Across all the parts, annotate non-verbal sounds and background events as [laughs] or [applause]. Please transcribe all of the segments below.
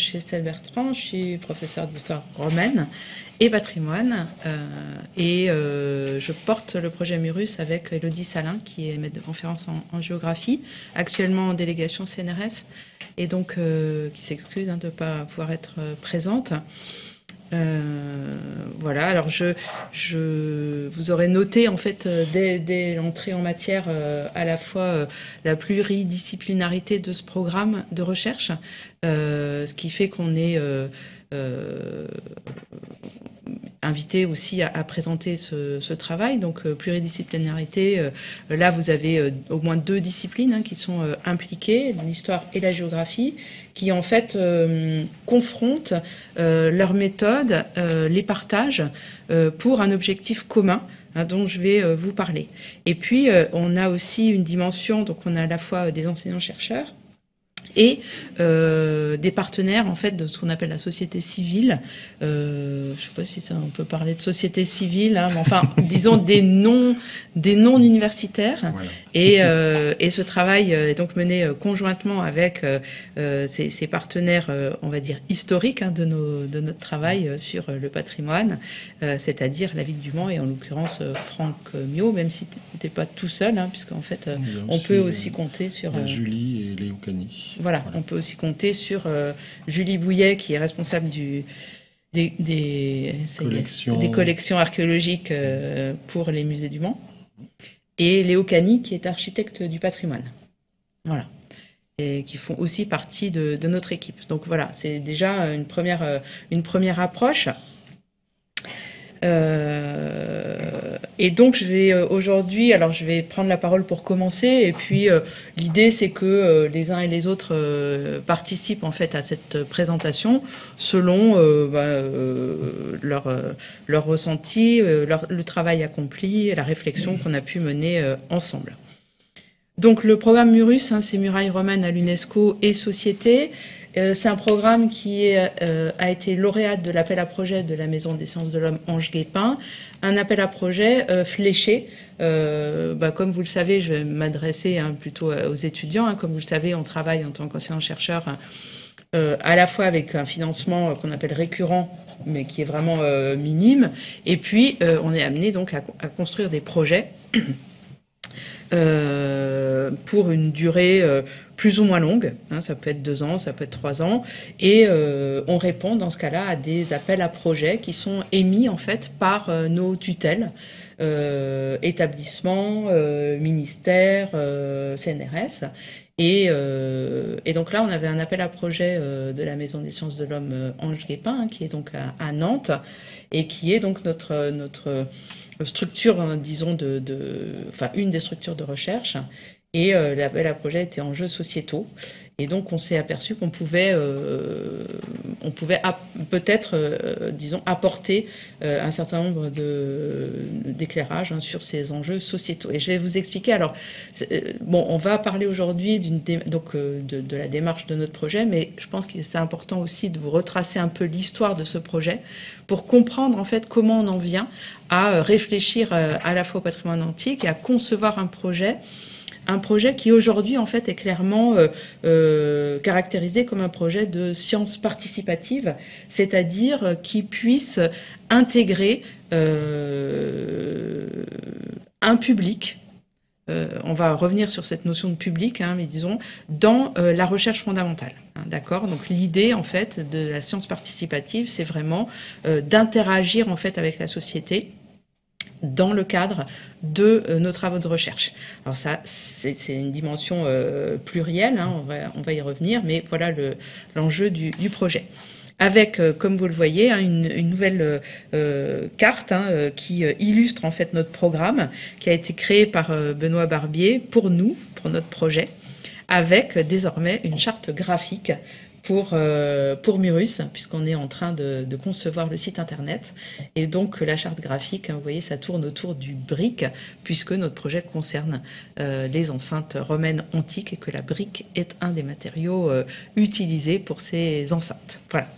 Euh, je suis Estelle Bertrand, je suis professeure d'histoire romaine et patrimoine. Euh, et euh, je porte le projet Murus avec Elodie Salin, qui est maître de conférence en, géographie, actuellement en délégation CNRS, et donc qui s'excuse hein, de ne pas pouvoir être présente. Euh, voilà, alors je, vous aurez noté en fait euh, dès, l'entrée en matière euh, à la fois la pluridisciplinarité de ce programme de recherche, ce qui fait qu'on est invité aussi à, présenter ce, travail. Donc, euh, pluridisciplinarité, euh, là, vous avez euh, au moins deux disciplines hein, qui sont impliquées, l'histoire et la géographie, qui en fait confrontent leurs méthodes, les partagent pour un objectif commun hein, dont je vais vous parler. Et puis, on a aussi une dimension, donc on a à la fois des enseignants-chercheurs, et euh, des partenaires en fait de ce qu'on appelle la société civile. Euh, je ne sais pas si ça, on peut parler de société civile, hein, mais enfin [laughs] disons des non des non universitaires. Et, euh, et, ce travail est donc mené conjointement avec ces, ces, partenaires, on va dire historiques hein, de, nos, de notre travail sur le patrimoine, c'est-à-dire la ville du Mans et en l'occurrence Franck Mio, même si tu n'étais pas tout seul, hein, puisqu'en fait on peut aussi compter sur Julie et Léo Cani. Voilà, on peut aussi compter sur euh, Julie Bouillet, qui est responsable du, des, collections. archéologiques euh, pour les musées du Mans, et Léo Cani, qui est architecte du patrimoine. Voilà. Et qui font aussi partie de, de notre équipe. Donc voilà, c'est déjà une première, euh, une première approche. Euh, et donc je vais euh, aujourd'hui, alors je vais prendre la parole pour commencer, et puis euh, l'idée c'est que les uns et les autres participent en fait à cette présentation selon bah, leur, leur ressenti, le travail accompli, la réflexion qu'on a pu mener ensemble. Donc le programme Murus, hein, c'est Murailles romaines à l'UNESCO et Société. Euh, c'est un programme qui euh, a été lauréate de l'appel à projet de la Maison des sciences de l'homme Ange Guépin, un appel à projet euh, fléché. Bah, comme vous le savez, je vais m'adresser hein, plutôt aux étudiants. Hein. comme vous le savez, on travaille en tant qu'enseignant-chercheur à la fois avec un financement qu'on appelle récurrent, mais qui est vraiment minime, et puis on est amené donc à, à construire des projets. Euh, pour une durée euh, plus ou moins longue. Hein, ça peut être deux ans, ça peut être trois ans. Et euh, on répond dans ce cas-là à des appels à projets qui sont émis en fait par nos tutelles, établissements, ministères, CNRS. Et, donc là, on avait un appel à projet de la Maison des sciences de l'homme Ange Guépin, hein, qui est donc à, Nantes, et qui est donc notre, notre structure, hein, disons, de, enfin, une des structures de recherche. Et euh, l'appel à projet était en jeux sociétaux. Et donc, on s'est aperçu qu'on pouvait, euh, on pouvait peut-être, euh, disons, apporter un certain nombre d'éclairages hein, sur ces enjeux sociétaux. Et je vais vous expliquer. Alors, bon, on va parler aujourd'hui donc de, de, la démarche de notre projet, mais je pense que c'est important aussi de vous retracer un peu l'histoire de ce projet pour comprendre en fait comment on en vient à réfléchir à la fois au patrimoine antique et à concevoir un projet un projet qui aujourd'hui en fait est clairement euh, euh, caractérisé comme un projet de science participative, c'est-à-dire euh, qui puisse intégrer un public. on va revenir sur cette notion de public, hein, mais disons dans la recherche fondamentale. Hein, d'accord? Donc l'idée en fait de la science participative, c'est vraiment d'interagir en fait avec la société dans le cadre de euh, nos travaux de recherche. Alors ça, c'est une dimension euh, plurielle, hein, on, va, y revenir, mais voilà l'enjeu du, projet. Avec, euh, comme vous le voyez, hein, une, nouvelle carte hein, qui illustre en fait notre programme, qui a été créé par Benoît Barbier pour nous, pour notre projet, avec désormais une charte graphique pour, euh, pour Murus, puisqu'on est en train de, concevoir le site internet. Et donc la charte graphique, hein, vous voyez, ça tourne autour du brique, puisque notre projet concerne euh, les enceintes romaines antiques et que la brique est un des matériaux euh, utilisés pour ces enceintes. Voilà.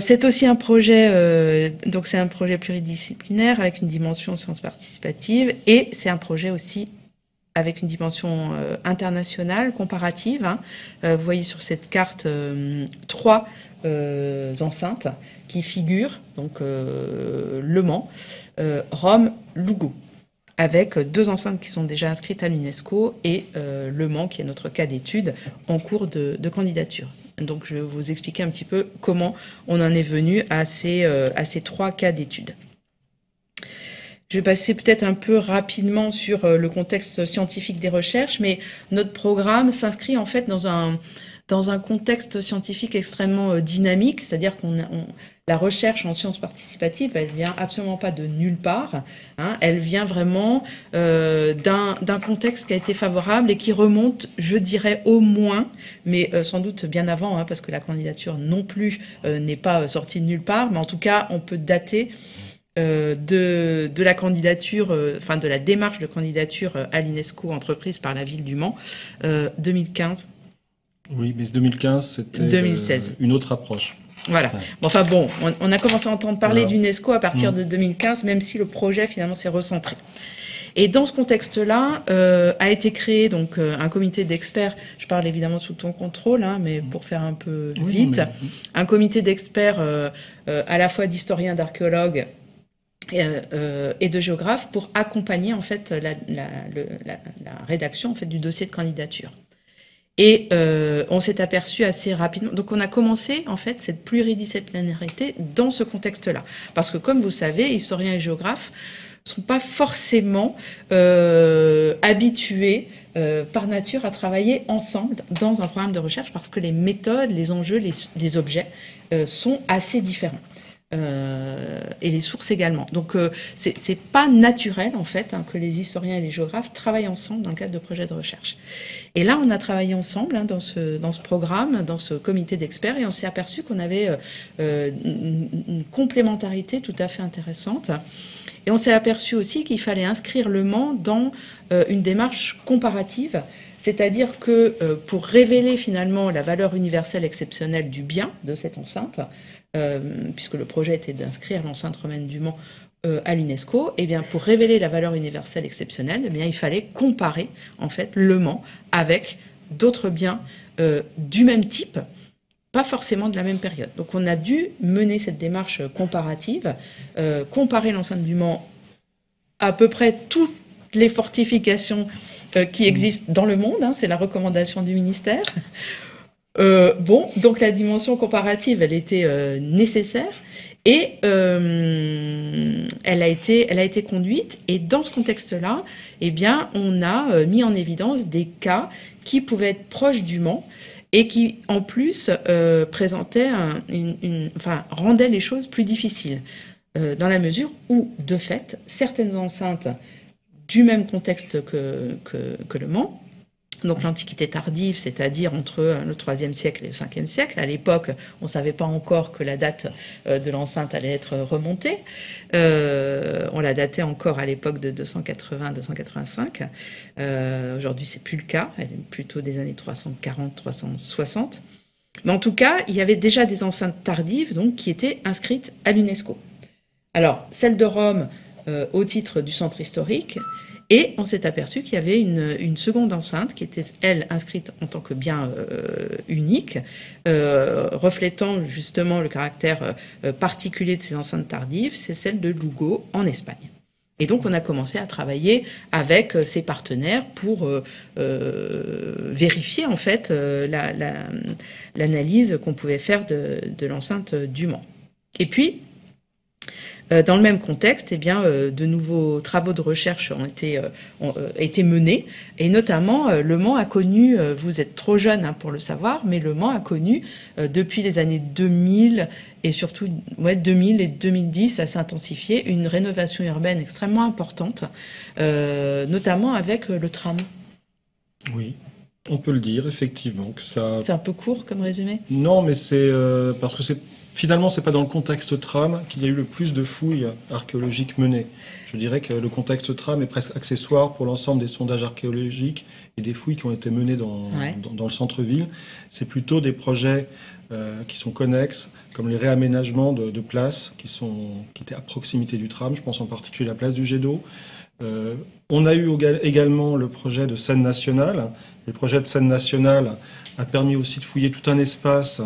c'est aussi un projet, donc c'est un projet pluridisciplinaire avec une dimension sciences participative et c'est un projet aussi avec une dimension internationale, comparative. Hein. vous voyez sur cette carte trois enceintes qui figurent, donc Le Mans, Rome, Lugo avec deux enceintes qui sont déjà inscrites à l'UNESCO et euh, Le Mans, qui est notre cas d'étude en cours de, candidature. Donc je vais vous expliquer un petit peu comment on en est venu ces, euh, à ces trois cas d'étude. Je vais passer peut-être un peu rapidement sur euh, le contexte scientifique des recherches, mais notre programme s'inscrit en fait dans un, dans un contexte scientifique extrêmement euh, dynamique, c'est-à-dire qu'on la recherche en sciences participatives, elle vient absolument pas de nulle part, hein, elle vient vraiment euh, d'un contexte qui a été favorable et qui remonte, je dirais, au moins, mais sans doute bien avant, hein, parce que la candidature non plus n'est pas sortie de nulle part, mais en tout cas, on peut dater de, de, la candidature, enfin de la démarche de candidature à l'UNESCO entreprise par la ville du Mans, 2015 oui, mais 2015, c'était euh, une autre approche. Voilà. enfin bon, on, a commencé à entendre parler d'UNESCO à partir mm. de 2015, même si le projet finalement s'est recentré. Et dans ce contexte-là, euh, a été créé donc euh, un comité d'experts. Je parle évidemment sous ton contrôle, hein, mais mm. pour faire un peu vite, un comité d'experts à la fois d'historiens, d'archéologues et de géographes pour accompagner en fait la, rédaction en du dossier de candidature. Et euh, on s'est aperçu assez rapidement. Donc on a commencé en fait cette pluridisciplinarité dans ce contexte-là, parce que comme vous savez, historiens et géographes sont pas forcément euh, habitués euh, par nature à travailler ensemble dans un programme de recherche, parce que les méthodes, les enjeux, les objets sont assez différents. Euh, et les sources également. Donc euh, c'est pas naturel en fait hein, que les historiens et les géographes travaillent ensemble dans le cadre de projets de recherche. Et là, on a travaillé ensemble hein, dans, ce, dans ce programme, dans ce comité d'experts, et on s'est aperçu qu'on avait euh, une, complémentarité tout à fait intéressante. Et on s'est aperçu aussi qu'il fallait inscrire le Mans dans une démarche comparative, c'est-à-dire que pour révéler finalement la valeur universelle exceptionnelle du bien de cette enceinte, puisque le projet était d'inscrire l'enceinte romaine du Mans euh, à l'UNESCO, eh bien pour révéler la valeur universelle exceptionnelle, eh il fallait comparer en fait le Mans avec d'autres biens euh, du même type, pas forcément de la même période. Donc on a dû mener cette démarche comparative, comparer l'enceinte du Mans à peu près toutes les fortifications qui existent dans le monde, hein, c'est la recommandation du ministère, euh, bon, donc la dimension comparative, elle était euh, nécessaire et euh, elle, a été, elle a été conduite. Et dans ce contexte-là, eh bien, on a mis en évidence des cas qui pouvaient être proches du Mans et qui, en plus, présentaient, une, enfin, rendaient les choses plus difficiles. dans la mesure où, de fait, certaines enceintes du même contexte que, que, que le Mans donc l'Antiquité tardive, c'est-à-dire entre le IIIe siècle et le Ve siècle. À l'époque, on ne savait pas encore que la date euh, de l'enceinte allait être remontée. Euh, on la datait encore à l'époque de 280-285. Euh, Aujourd'hui, c'est plus le cas. Elle est plutôt des années 340-360. Mais en tout cas, il y avait déjà des enceintes tardives donc, qui étaient inscrites à l'UNESCO. Alors, celle de Rome, euh, au titre du centre historique, et on s'est aperçu qu'il y avait une, seconde enceinte qui était, elle, inscrite en tant que bien euh, unique, euh, reflétant justement le caractère euh, particulier de ces enceintes tardives, c'est celle de Lugo en Espagne. Et donc, on a commencé à travailler avec ses partenaires pour vérifier en fait l'analyse qu'on pouvait faire de, de l'enceinte du Mans. Et puis, dans le même contexte, eh bien, euh, de nouveaux travaux de recherche ont été, euh, ont, été menés, et notamment Le Mans a connu, vous êtes trop jeune hein, pour le savoir, mais Le Mans a connu depuis les années 2000 et surtout ouais, 2000 et 2010, ça s'est intensifié, une rénovation urbaine extrêmement importante, notamment avec le tram. Oui. On peut le dire, effectivement. que ça. C'est un peu court comme résumé? Non, mais c'est parce que c'est Finalement, c'est pas dans le contexte tram qu'il y a eu le plus de fouilles archéologiques menées. Je dirais que le contexte tram est presque accessoire pour l'ensemble des sondages archéologiques et des fouilles qui ont été menées dans, dans, le centre-ville. C'est plutôt des projets euh, qui sont connexes, comme les réaménagements de, places qui, sont, qui étaient à proximité du tram. Je pense en particulier à la place du jet d'eau, Euh, on a eu également le projet de scène nationale. le projet de scène nationale a permis aussi de fouiller tout un espace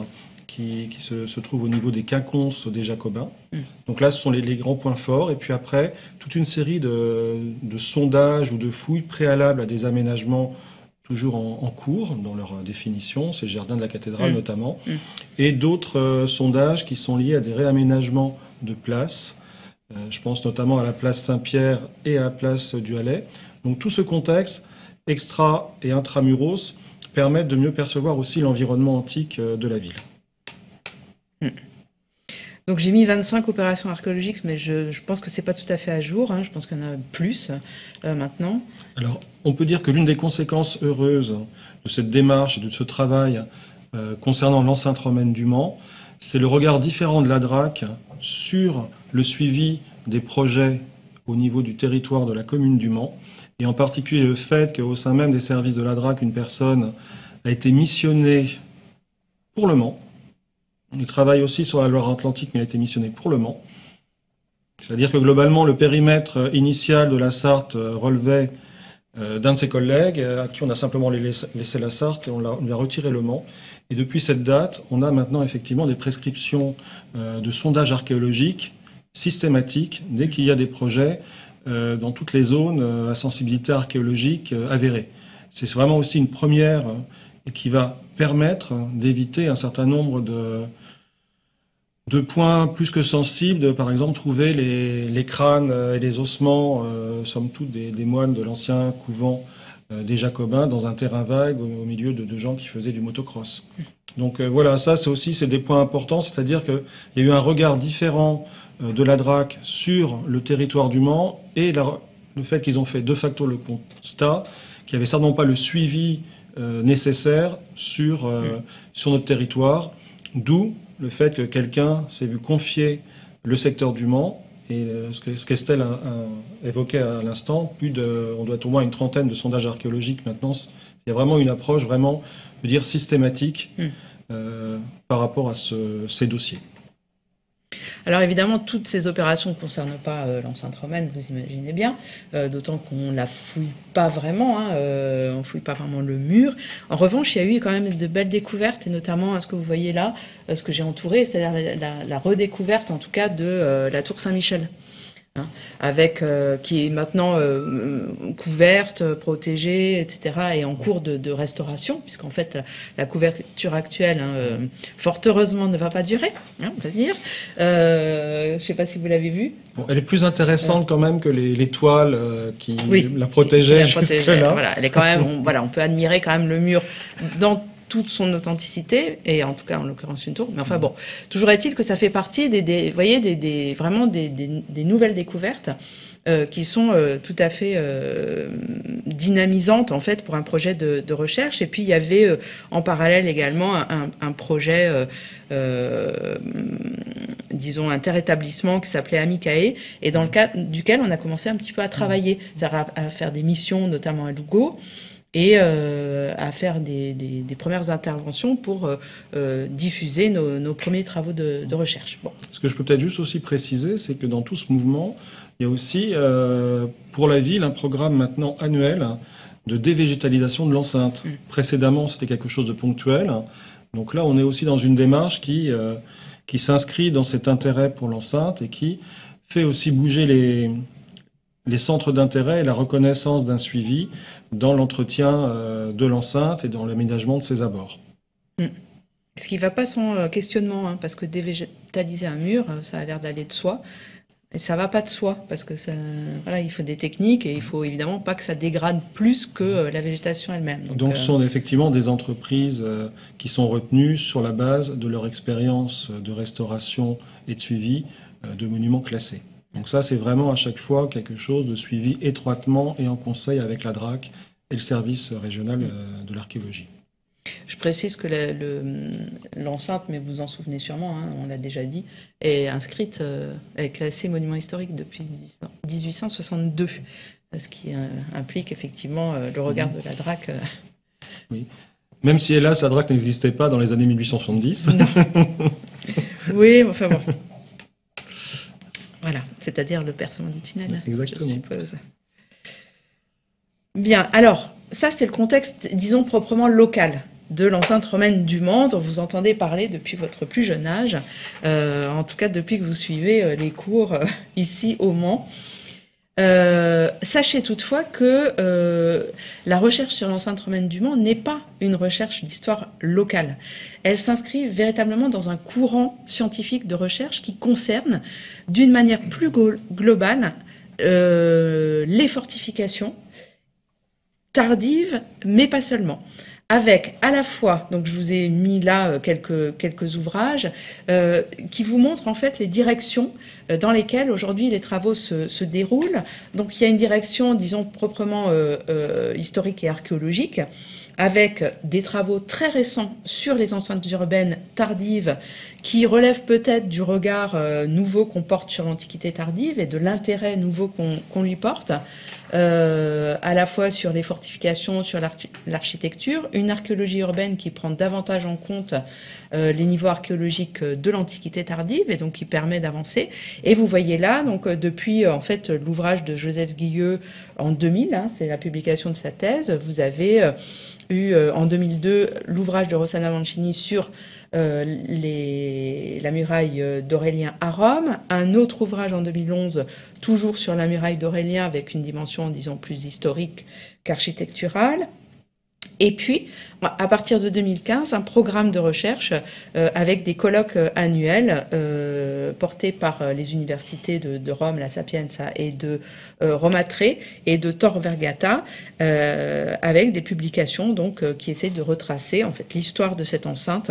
qui, se, trouve au niveau des quinconces des Jacobins. Mm. Donc là, ce sont les, grands points forts. Et puis après, toute une série de, sondages ou de fouilles préalables à des aménagements toujours en, cours dans leur définition, c'est le jardin de la cathédrale mm. notamment, mm. et d'autres euh, sondages qui sont liés à des réaménagements de places. Euh, je pense notamment à la place Saint-Pierre et à la place du Hallet. Donc tout ce contexte extra et intramuros permettent de mieux percevoir aussi l'environnement antique euh, de la ville. Hmm. Donc j'ai mis 25 opérations archéologiques, mais je, pense que c'est pas tout à fait à jour. Hein. Je pense qu'il y en a plus euh, maintenant. Alors, on peut dire que l'une des conséquences heureuses de cette démarche et de ce travail euh, concernant l'enceinte romaine du Mans, c'est le regard différent de la DRAC sur le suivi des projets au niveau du territoire de la commune du Mans, et en particulier le fait qu'au sein même des services de la DRAC, une personne a été missionnée pour le Mans, il travaille aussi sur la Loire-Atlantique, mais il a été missionné pour le Mans. C'est-à-dire que globalement, le périmètre initial de la Sarthe relevait euh, d'un de ses collègues, euh, à qui on a simplement laissé la Sarthe et on, lui a retiré le Mans. Et depuis cette date, on a maintenant effectivement des prescriptions euh, de sondage archéologique systématiques dès qu'il y a des projets dans toutes les zones à sensibilité archéologique avérée. C'est vraiment aussi une première et qui va permettre d'éviter un certain nombre de, de points plus que sensibles, de, par exemple trouver les, crânes et les ossements, euh, somme toute des, moines de l'ancien couvent euh, des Jacobins, dans un terrain vague au, milieu de, gens qui faisaient du motocross. Donc euh, voilà, ça c'est aussi c'est des points importants, c'est-à-dire qu'il y a eu un regard différent euh, de la DRAC sur le territoire du Mans et le fait qu'ils ont fait de facto le constat qu'il n'y avait certainement pas le suivi nécessaire sur, sur notre territoire, d'où le fait que quelqu'un s'est vu confier le secteur du Mans et euh, ce qu'Estelle a, évoqué à l'instant, plus de, on doit au moins une trentaine de sondages archéologiques maintenant. Il y a vraiment une approche vraiment, je veux dire, systématique hmm. euh, par rapport à ces dossiers. Alors évidemment, toutes ces opérations ne concernent pas euh, l'enceinte romaine, vous imaginez bien, euh, d'autant qu'on ne la fouille pas vraiment, hein, euh, on ne fouille pas vraiment le mur. En revanche, il y a eu quand même de belles découvertes, et notamment ce que vous voyez là, ce que j'ai entouré, c'est-à-dire la, redécouverte en tout cas de la tour Saint-Michel. Hein, avec euh, qui est maintenant euh, couverte, protégée, etc., et en cours de, restauration, puisqu'en fait la couverture actuelle, hein, euh, fort heureusement, ne va pas durer, hein, on va dire. je ne sais pas si vous l'avez vu. elle est plus intéressante quand même que les, toiles qui la protégeaient jusque-là. Voilà, elle est quand même, [laughs] voilà, on peut admirer quand même le mur dans toute son authenticité, et en tout cas en l'occurrence une tour. Mais enfin bon, toujours est-il que ça fait partie des, voyez, des, vraiment des, nouvelles découvertes euh, qui sont euh, tout à fait euh, dynamisantes en fait pour un projet de, recherche. Et puis il y avait en parallèle également un, projet, disons, interétablissement qui s'appelait Amicae, et dans le cadre duquel on a commencé un petit peu à travailler, c'est-à-dire à, faire des missions, notamment à Lugo et euh, à faire des, premières interventions pour euh, euh, diffuser nos, premiers travaux de, recherche. Bon. Ce que je peux peut-être juste aussi préciser, c'est que dans tout ce mouvement, il y a aussi pour la ville un programme maintenant annuel de dévégétalisation de l'enceinte. Mm. Précédemment, c'était quelque chose de ponctuel. Donc là, on est aussi dans une démarche qui, qui s'inscrit dans cet intérêt pour l'enceinte et qui fait aussi bouger les, les centres d'intérêt et la reconnaissance d'un suivi dans l'entretien euh, de l'enceinte et dans l'aménagement de ses abords. Hmm. Ce qui ne va pas sans euh, questionnement, hein, parce que dévégétaliser un mur, euh, ça a l'air d'aller de soi. Et ça va pas de soi, parce que ça, voilà, il faut des techniques et il faut évidemment pas que ça dégrade plus que la végétation elle-même. Donc, ce sont effectivement des entreprises qui sont retenues sur la base de leur expérience de restauration et de suivi de monuments classés. Donc ça, c'est vraiment à chaque fois quelque chose de suivi étroitement et en conseil avec la DRAC et le service régional euh, de l'archéologie. Je précise que l'enceinte, mais vous en souvenez sûrement, hein, on l'a déjà dit, est inscrite, euh, est classée monument historique depuis 1862, ce qui euh, implique effectivement le regard de la DRAC. Oui. Même si hélas, la DRAC n'existait pas dans les années 1870. Non. [laughs] oui, enfin bon. Voilà, c'est-à-dire le percement du tunnel, Exactement. je suppose. Bien, alors, ça c'est le contexte, disons, proprement local de l'enceinte romaine du Mans dont vous entendez parler depuis votre plus jeune âge, euh, en tout cas depuis que vous suivez euh, les cours euh, ici au Mans. Sachez toutefois que la recherche sur l'enceinte romaine du Mans n'est pas une recherche d'histoire locale. Elle s'inscrit véritablement dans un courant scientifique de recherche qui concerne d'une manière plus globale les fortifications tardives, mais pas seulement avec à la fois, donc je vous ai mis là euh, quelques, quelques ouvrages, euh, qui vous montrent en fait les directions euh, dans lesquelles aujourd'hui les travaux se, se, déroulent. Donc il y a une direction, disons, proprement historique et archéologique, avec des travaux très récents sur les enceintes urbaines tardives qui relèvent peut-être du regard nouveau qu'on porte sur l'Antiquité tardive et de l'intérêt nouveau qu'on lui porte. Euh, à la fois sur les fortifications, sur l'architecture, une archéologie urbaine qui prend davantage en compte euh, les niveaux archéologiques de l'Antiquité tardive et donc qui permet d'avancer. Et vous voyez là, donc euh, depuis en fait l'ouvrage de Joseph Guilleux en 2000, hein, c'est la publication de sa thèse, vous avez eu en 2002 l'ouvrage de Rossana Mancini sur euh, la muraille d'Aurélien à Rome, un autre ouvrage en 2011, toujours sur la muraille d'Aurélien, avec une dimension, disons, plus historique qu'architecturale. Et puis, à partir de 2015, un programme de recherche euh, avec des colloques euh, annuels euh, portés par les universités de, Rome, la Sapienza, et de Roma et de Tor Vergata, avec des publications donc qui essaient de retracer en fait l'histoire de cette enceinte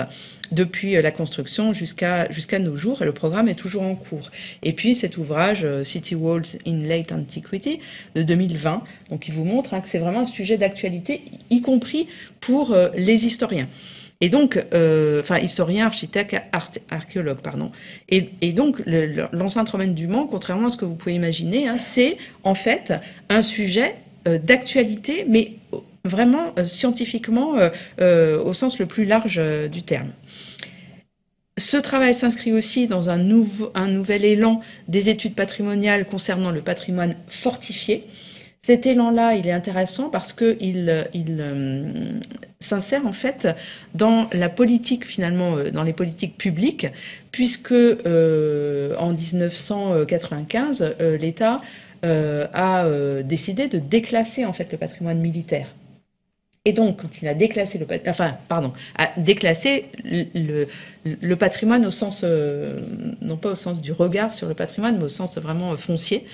depuis la construction jusqu'à nos jours. Et le programme est toujours en cours. Et puis cet ouvrage City Walls in Late Antiquity de 2020, donc il vous montre hein, que c'est vraiment un sujet d'actualité, y compris pour euh, les historiens. Et donc, euh, enfin, historiens, architectes, archéologues, pardon. Et, donc, l'enceinte romaine du Mans, contrairement à ce que vous pouvez imaginer, hein, c'est en fait un sujet euh, d'actualité, mais vraiment scientifiquement au sens le plus large du terme. Ce travail s'inscrit aussi dans un, nouvel élan des études patrimoniales concernant le patrimoine fortifié. Cet élan-là, il est intéressant parce qu'il il, euh, s'insère en fait dans la politique, finalement, euh, dans les politiques publiques, puisque euh, en 1995, l'État a décidé de déclasser en fait le patrimoine militaire. Et donc, quand il a déclassé le, enfin, pardon, déclassé le, patrimoine au sens, euh, non pas au sens du regard sur le patrimoine, mais au sens vraiment foncier.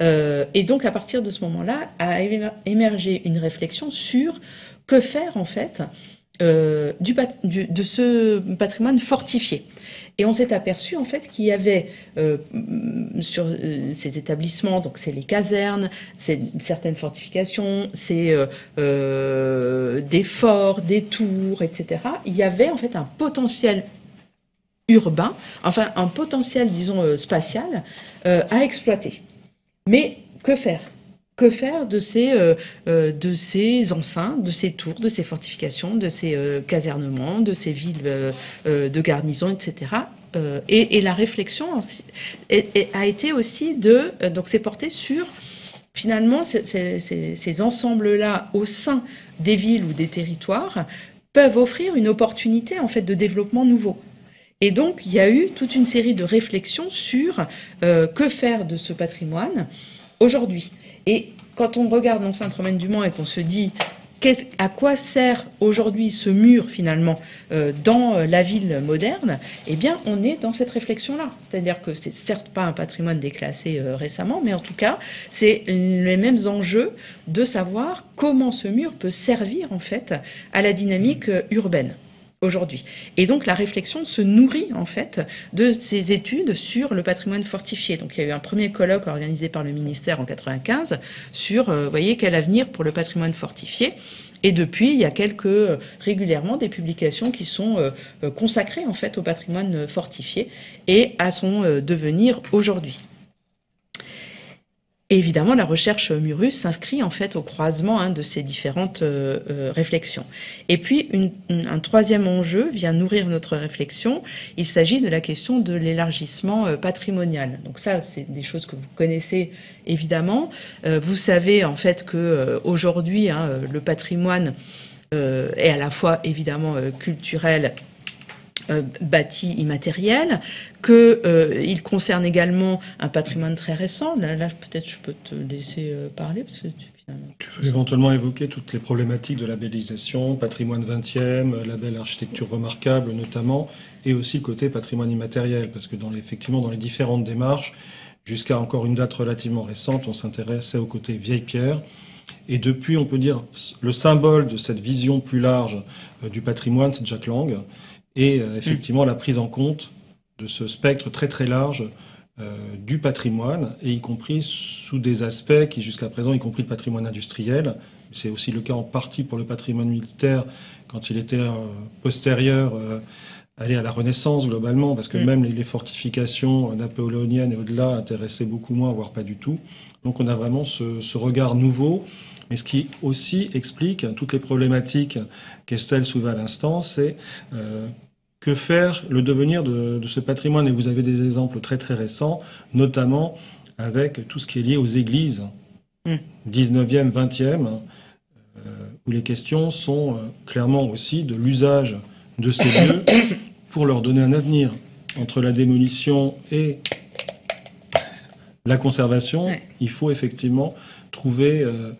Euh, et donc, à partir de ce moment-là, a émergé une réflexion sur que faire en fait euh, de ce patrimoine fortifié. Et on s'est aperçu en fait qu'il y avait euh, sur euh, ces établissements, donc c'est les casernes, c'est certaines fortifications, c'est euh, des forts, des tours, etc. Il y avait en fait un potentiel urbain, enfin un potentiel, disons, spatial à exploiter. Mais que faire? Que faire de ces, de ces enceintes, de ces tours, de ces fortifications, de ces casernements, de ces villes de garnison, etc. Euh, et, la réflexion a été aussi de, euh, donc c'est porté sur finalement ces, ensembles-là au sein des villes ou des territoires peuvent offrir une opportunité en fait de développement nouveau. Et donc il y a eu toute une série de réflexions sur euh, que faire de ce patrimoine aujourd'hui. Et quand on regarde l'enceinte romaine du Mans et qu'on se dit à quoi sert aujourd'hui ce mur finalement euh, dans euh, la ville moderne Eh bien, on est dans cette réflexion-là. C'est-à-dire que c'est certes pas un patrimoine déclassé euh, récemment, mais en tout cas, c'est les mêmes enjeux de savoir comment ce mur peut servir en fait à la dynamique urbaine aujourd'hui. Et donc la réflexion se nourrit en fait de ces études sur le patrimoine fortifié. Donc il y a eu un premier colloque organisé par le ministère en 95 sur, euh, voyez, quel avenir pour le patrimoine fortifié. Et depuis, il y a quelques euh, régulièrement des publications qui sont euh, consacrées en fait au patrimoine fortifié et à son devenir aujourd'hui. Évidemment, la recherche Murus s'inscrit en fait au croisement hein, de ces différentes euh, euh, réflexions. Et puis, un troisième enjeu vient nourrir notre réflexion. Il s'agit de la question de l'élargissement euh, patrimonial. Donc ça, c'est des choses que vous connaissez évidemment. vous savez en fait que aujourd'hui, hein, le patrimoine est à la fois évidemment culturel bâti immatériel, qu'il euh, concerne également un patrimoine très récent. Là, peut-être je peux te laisser euh, parler. Parce que, Tu veux éventuellement évoquer toutes les problématiques de labellisation, patrimoine 20e, label architecture remarquable notamment, et aussi le côté patrimoine immatériel, parce que dans les, effectivement dans les différentes démarches, jusqu'à encore une date relativement récente, on s'intéressait au côté vieille pierre. Et depuis, on peut dire, le symbole de cette vision plus large du patrimoine, c'est Jack Lang et euh, effectivement la prise en compte de ce spectre très très large euh, du patrimoine, et y compris sous des aspects qui jusqu'à présent, y compris le patrimoine industriel, c'est aussi le cas en partie pour le patrimoine militaire quand il était euh, postérieur aller à la Renaissance globalement, parce que mm. même les, fortifications napoléoniennes et au-delà intéressaient beaucoup moins, voire pas du tout. Donc on a vraiment ce, regard nouveau. Mais ce qui aussi explique toutes les problématiques qu'Estelle souleva à l'instant, c'est que faire le devenir de, ce patrimoine? Et vous avez des exemples très très récents, notamment avec tout ce qui est lié aux églises, 19e, 20e, où les questions sont euh, clairement aussi de l'usage de ces lieux [coughs] pour leur donner un avenir. Entre la démolition et la conservation, il faut effectivement trouver euh,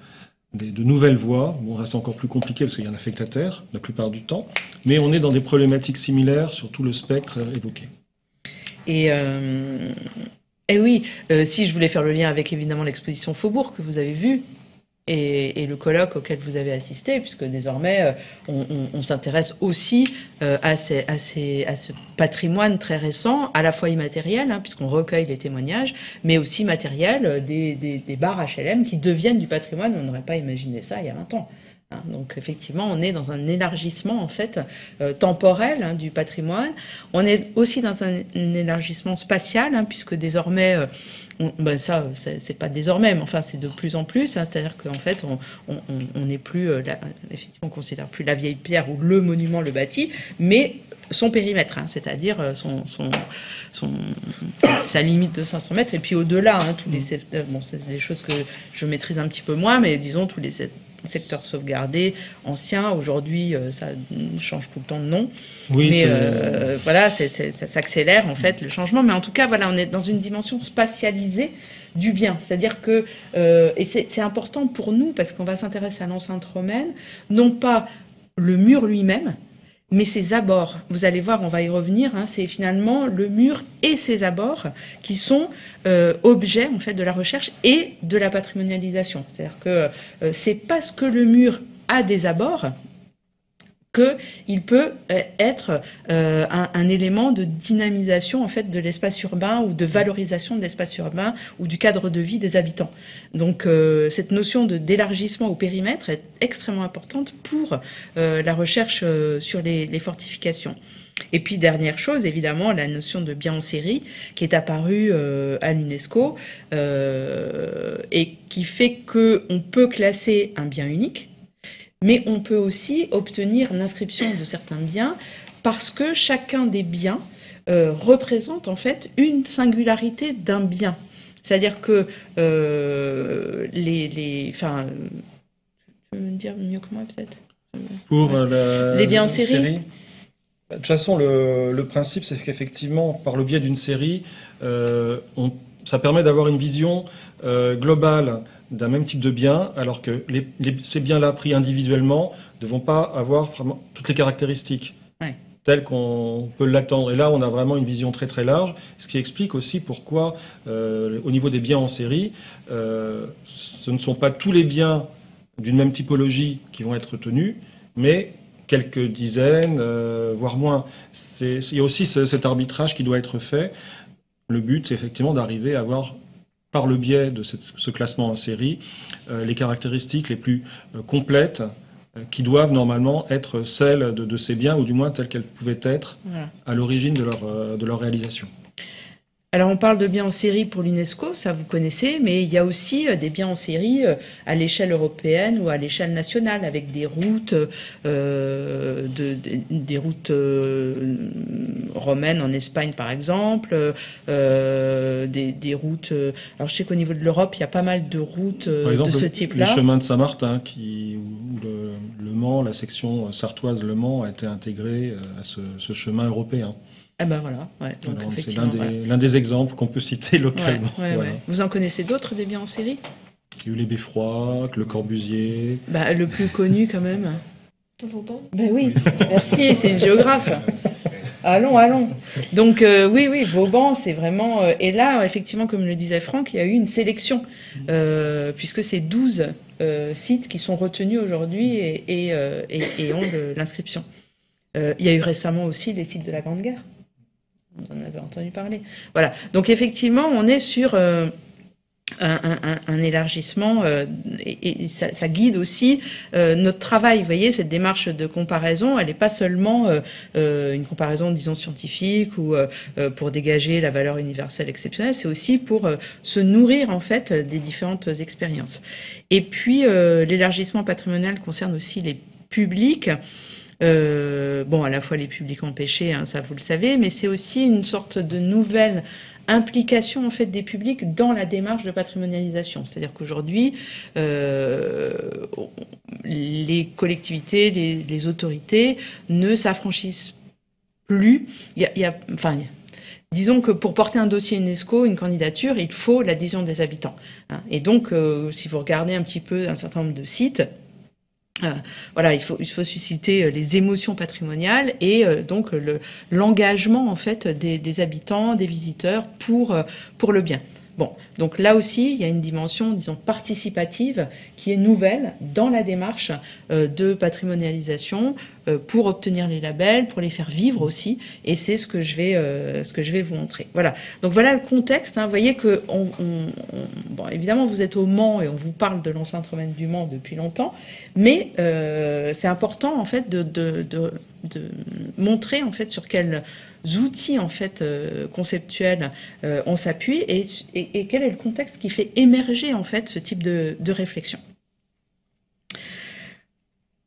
de nouvelles voies. Bon, c'est encore plus compliqué parce qu'il y a un affectataire la plupart du temps, mais on est dans des problématiques similaires sur tout le spectre évoqué. Et, euh, et oui, euh, si je voulais faire le lien avec évidemment l'exposition Faubourg que vous avez vue, et, le colloque auquel vous avez assisté, puisque désormais, euh, on, s'intéresse aussi euh, à, ce patrimoine très récent, à la fois immatériel, hein, puisqu'on recueille les témoignages, mais aussi matériel, euh, des bars HLM qui deviennent du patrimoine. On n'aurait pas imaginé ça il y a 20 ans. Hein. Donc effectivement, on est dans un élargissement en fait temporel hein, du patrimoine. On est aussi dans un, élargissement spatial, puisque désormais ben ça, c'est pas désormais, mais enfin, c'est de plus en plus. Hein, C'est-à-dire qu'en fait, on n'est plus, euh, effectivement, on considère plus la vieille pierre ou le monument, le bâti, mais son périmètre, hein, c'est-à-dire euh, son, son, son, sa limite de 500 mètres, et puis au-delà, hein, tous les, mmh. bon, c'est des choses que je maîtrise un petit peu moins, mais disons tous les secteur sauvegardé, ancien. Aujourd'hui, euh, ça change tout le temps de nom. Oui, mais euh, voilà, ça s'accélère en fait le changement. Mais en tout cas, voilà, on est dans une dimension spatialisée du bien. C'est-à-dire que, euh, et c'est important pour nous parce qu'on va s'intéresser à l'enceinte romaine, non pas le mur lui-même, mais ses abords, vous allez voir, on va y revenir, hein, c'est finalement le mur et ses abords qui sont euh, objets en fait de la recherche et de la patrimonialisation. C'est-à-dire que euh, c'est parce que le mur a des abords qu'il peut euh, être euh, un, élément de dynamisation en fait de l'espace urbain ou de valorisation de l'espace urbain ou du cadre de vie des habitants. Donc euh, cette notion de d'élargissement au périmètre est extrêmement importante pour la recherche sur les, les, fortifications. Et puis dernière chose, évidemment, la notion de bien en série qui est apparue à l'UNESCO et qui fait que on peut classer un bien unique mais on peut aussi obtenir l'inscription de certains biens parce que chacun des biens euh, représente en fait une singularité d'un bien. C'est-à-dire que euh, les, les, enfin, tu peux me dire mieux que moi peut-être? Pour les biens en série. De toute façon, le, principe, c'est qu'effectivement, par le biais d'une série, euh, ça permet d'avoir une vision globale d'un même type de bien, alors que ces biens-là pris individuellement ne vont pas avoir vraiment toutes les caractéristiques telles qu'on peut l'attendre. Et là, on a vraiment une vision très très large, ce qui explique aussi pourquoi, euh, au niveau des biens en série, euh, ce ne sont pas tous les biens d'une même typologie qui vont être tenus, mais quelques dizaines, euh, voire moins. Il y a aussi cet arbitrage qui doit être fait. Le but, c'est effectivement d'arriver à avoir par le biais de ce classement en série, euh, les caractéristiques les plus euh, complètes euh, qui doivent normalement être celles de, ces biens, ou du moins telles qu'elles pouvaient être à l'origine de leur, de leur réalisation. Alors on parle de biens en série pour l'UNESCO, ça vous connaissez, mais il y a aussi euh, des biens en série euh, à l'échelle européenne ou à l'échelle nationale, avec des routes, euh, de, des routes romaines en Espagne par exemple, des, routes. alors je sais qu'au niveau de l'Europe, il y a pas mal de routes de ce type-là. Le chemin de Saint-Martin, qui où le, Mans, la section sartoise Le Mans, a été intégrée à ce chemin européen. Ben voilà, c'est l'un des, exemples qu'on peut citer [laughs] localement. Vous en connaissez d'autres des biens en série? Il y a eu les Beffrois, le Corbusier. Bah, le plus connu quand même. Vauban Ben oui, merci, c'est une géographe. Allons, allons. Donc euh, oui, oui, Vauban, c'est vraiment... Euh, et là, effectivement, comme le disait Franck, il y a eu une sélection, euh, puisque c'est 12 sites qui sont retenus aujourd'hui et, et, ont l'inscription. il y a eu récemment aussi les sites de la Grande Guerre. Vous en avez entendu parler. Voilà. Donc effectivement, on est sur euh, un, élargissement euh, et, ça, guide aussi euh, notre travail. Vous voyez, cette démarche de comparaison, elle n'est pas seulement une comparaison, disons, scientifique ou pour dégager la valeur universelle exceptionnelle, c'est aussi pour se nourrir en fait des différentes expériences. Et puis, l'élargissement patrimonial concerne aussi les publics. Euh, bon, à la fois les publics empêchés, hein, ça vous le savez, mais c'est aussi une sorte de nouvelle implication en fait des publics dans la démarche de patrimonialisation. C'est-à-dire qu'aujourd'hui, euh, les collectivités, les, autorités ne s'affranchissent plus. Y a, enfin, Disons que pour porter un dossier UNESCO, une candidature, il faut l'adhésion des habitants. Hein. Et donc, euh, si vous regardez un petit peu un certain nombre de sites, euh, voilà, il faut, il faut susciter euh, les émotions patrimoniales et euh, donc l'engagement en fait des, des, habitants, des visiteurs pour, pour le bien. Bon, donc là aussi, il y a une dimension, disons, participative qui est nouvelle dans la démarche euh, de patrimonialisation euh, pour obtenir les labels, pour les faire vivre aussi. Et c'est ce que je vais, euh, ce que je vais vous montrer. Voilà. Donc voilà le contexte. Hein. Vous voyez que, on, bon, évidemment, vous êtes au Mans et on vous parle de l'enceinte romaine du Mans depuis longtemps, mais c'est important en fait de, montrer en fait sur quel outils en fait euh, conceptuels euh, on s'appuie et, quel est le contexte qui fait émerger en fait ce type de, réflexion.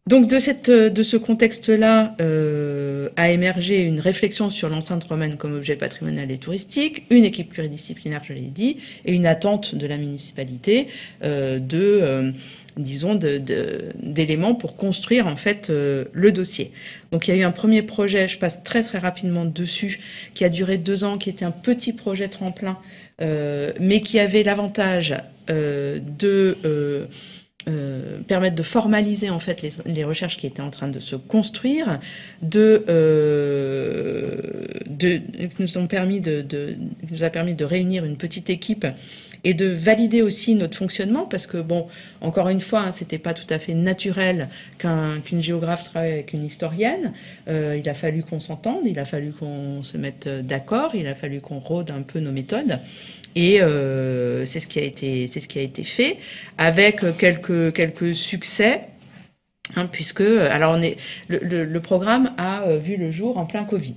Donc de, cette, de ce contexte-là euh, a émergé une réflexion sur l'enceinte romaine comme objet patrimonial et touristique, une équipe pluridisciplinaire, je l'ai dit, et une attente de la municipalité de disons, d'éléments pour construire en fait euh, le dossier. Donc il y a eu un premier projet, je passe très très rapidement dessus, qui a duré deux ans, qui était un petit projet tremplin, euh, mais qui avait l'avantage euh, de permettre de formaliser en fait les, recherches qui étaient en train de se construire, de, de nous ont permis de, nous a permis de réunir une petite équipe et de valider aussi notre fonctionnement, parce que, bon, encore une fois, hein, c'était pas tout à fait naturel qu'une géographe travaille avec une historienne. Euh, il a fallu qu'on s'entende, il a fallu qu'on se mette d'accord, il a fallu qu'on rôde un peu nos méthodes. Et euh, c'est ce qui a été, c'est ce qui a été fait, avec quelques quelques succès. Hein, puisque alors on est le, programme a euh, vu le jour en plein Covid.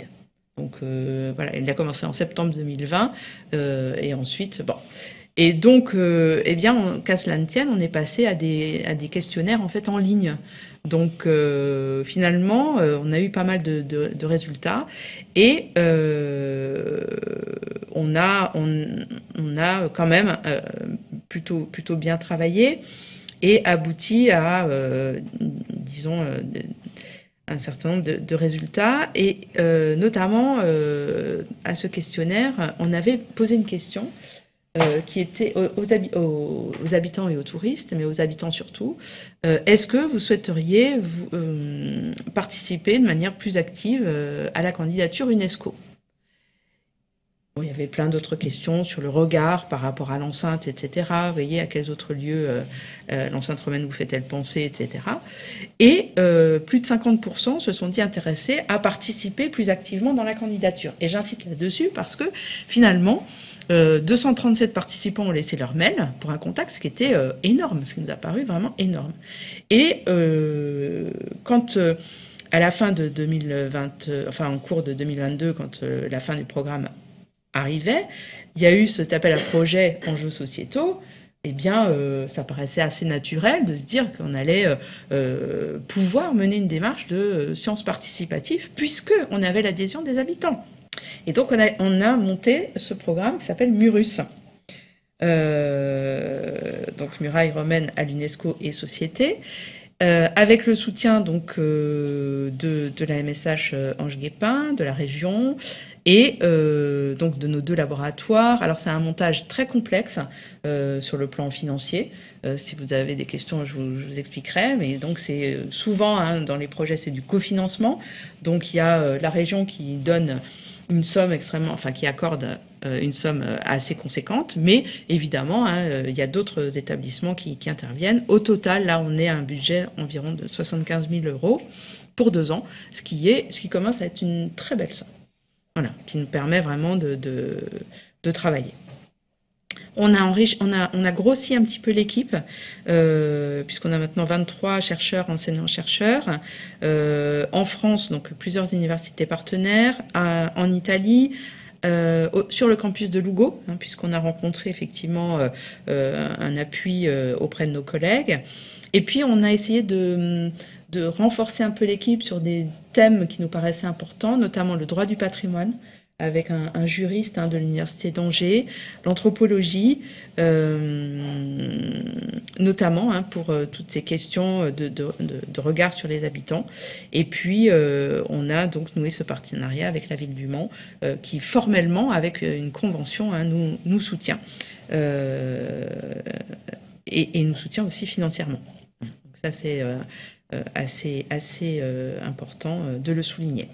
Donc voilà, il a commencé en septembre 2020 et ensuite bon, et donc, euh, eh bien, qu'à cela ne tienne, on est passé à des, à des questionnaires en fait en ligne. Donc, euh, finalement, euh, on a eu pas mal de, de, résultats et on a, on, on, a quand même plutôt, plutôt bien travaillé et abouti à, disons, un certain nombre de, de résultats. Et notamment, à ce questionnaire, on avait posé une question euh, qui était aux, habitants et aux touristes, mais aux habitants surtout. Euh, est-ce que vous souhaiteriez euh, participer de manière plus active à la candidature UNESCO? Il y avait plein d'autres questions sur le regard par rapport à l'enceinte, etc. Vous voyez, à quels autres lieux l'enceinte romaine vous fait-elle penser, etc. Et plus de 50% se sont dit intéressés à participer plus activement dans la candidature. Et j'insiste là-dessus parce que finalement, 237 euh, participants ont laissé leur mail pour un contact, ce qui était euh, énorme, ce qui nous a paru vraiment énorme. Et euh, quand à la fin de 2020, enfin en cours de 2022, quand la fin du programme arrivait, il y a eu cet appel à projet enjeux sociétaux, eh bien, ça paraissait assez naturel de se dire qu'on allait pouvoir mener une démarche de sciences participatives puisque on avait l'adhésion des habitants. Et donc, on a, on a monté ce programme qui s'appelle Murus. donc, muraille romaine à l'UNESCO et société. Euh, avec le soutien donc euh, de, la MSH euh, Ange Guépin, de la région et donc de nos deux laboratoires. Alors c'est un montage très complexe sur le plan financier. si vous avez des questions, je vous, je vous expliquerai. Mais donc c'est souvent hein, dans les projets c'est du cofinancement. Donc il y a la région qui donne une somme extrêmement, enfin qui accorde euh, une somme euh, assez conséquente, mais évidemment, hein, euh, il y a d'autres établissements qui, interviennent. Au total, là, on est à un budget environ de 75 000 euros pour deux ans, ce qui, est, ce qui commence à être une très belle somme, voilà, qui nous permet vraiment de, de, travailler. On a, on, a, grossi un petit peu l'équipe, puisqu'on a maintenant 23 chercheurs, enseignants-chercheurs. en France, donc plusieurs universités partenaires. en Italie, euh, sur le campus de Lugo, hein, puisqu'on a rencontré effectivement euh, euh, un appui auprès de nos collègues. Et puis, on a essayé de renforcer un peu l'équipe sur des thèmes qui nous paraissaient importants, notamment le droit du patrimoine avec un, juriste hein, de l'université d'Angers, l'anthropologie, euh, notamment hein, pour euh, toutes ces questions de, regard sur les habitants. Et puis, euh, on a donc noué ce partenariat avec la ville du Mans, qui formellement, avec une convention, hein, nous, soutient. Et, nous soutient aussi financièrement. Donc ça, c'est assez important de le souligner.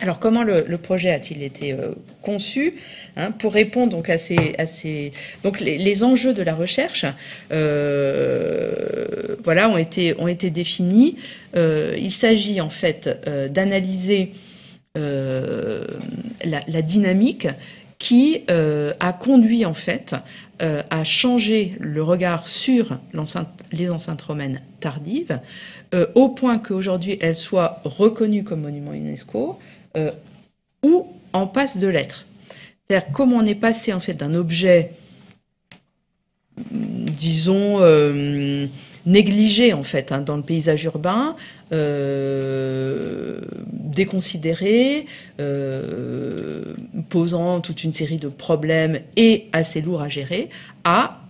Alors comment le, projet a-t-il été euh, conçu hein, Pour répondre donc à ces, donc les, enjeux de la recherche, euh, voilà, ont été définis. Euh, il s'agit en fait d'analyser la, dynamique qui a conduit en fait à changer le regard sur les enceintes romaines tardives, au point qu'aujourd'hui elles soient reconnues comme monument UNESCO, euh, ou en passe de l'être. C'est-à-dire comment on est passé en fait d'un objet, disons, euh, négligé en fait hein, dans le paysage urbain, euh, déconsidéré, posant toute une série de problèmes et assez lourd à gérer, à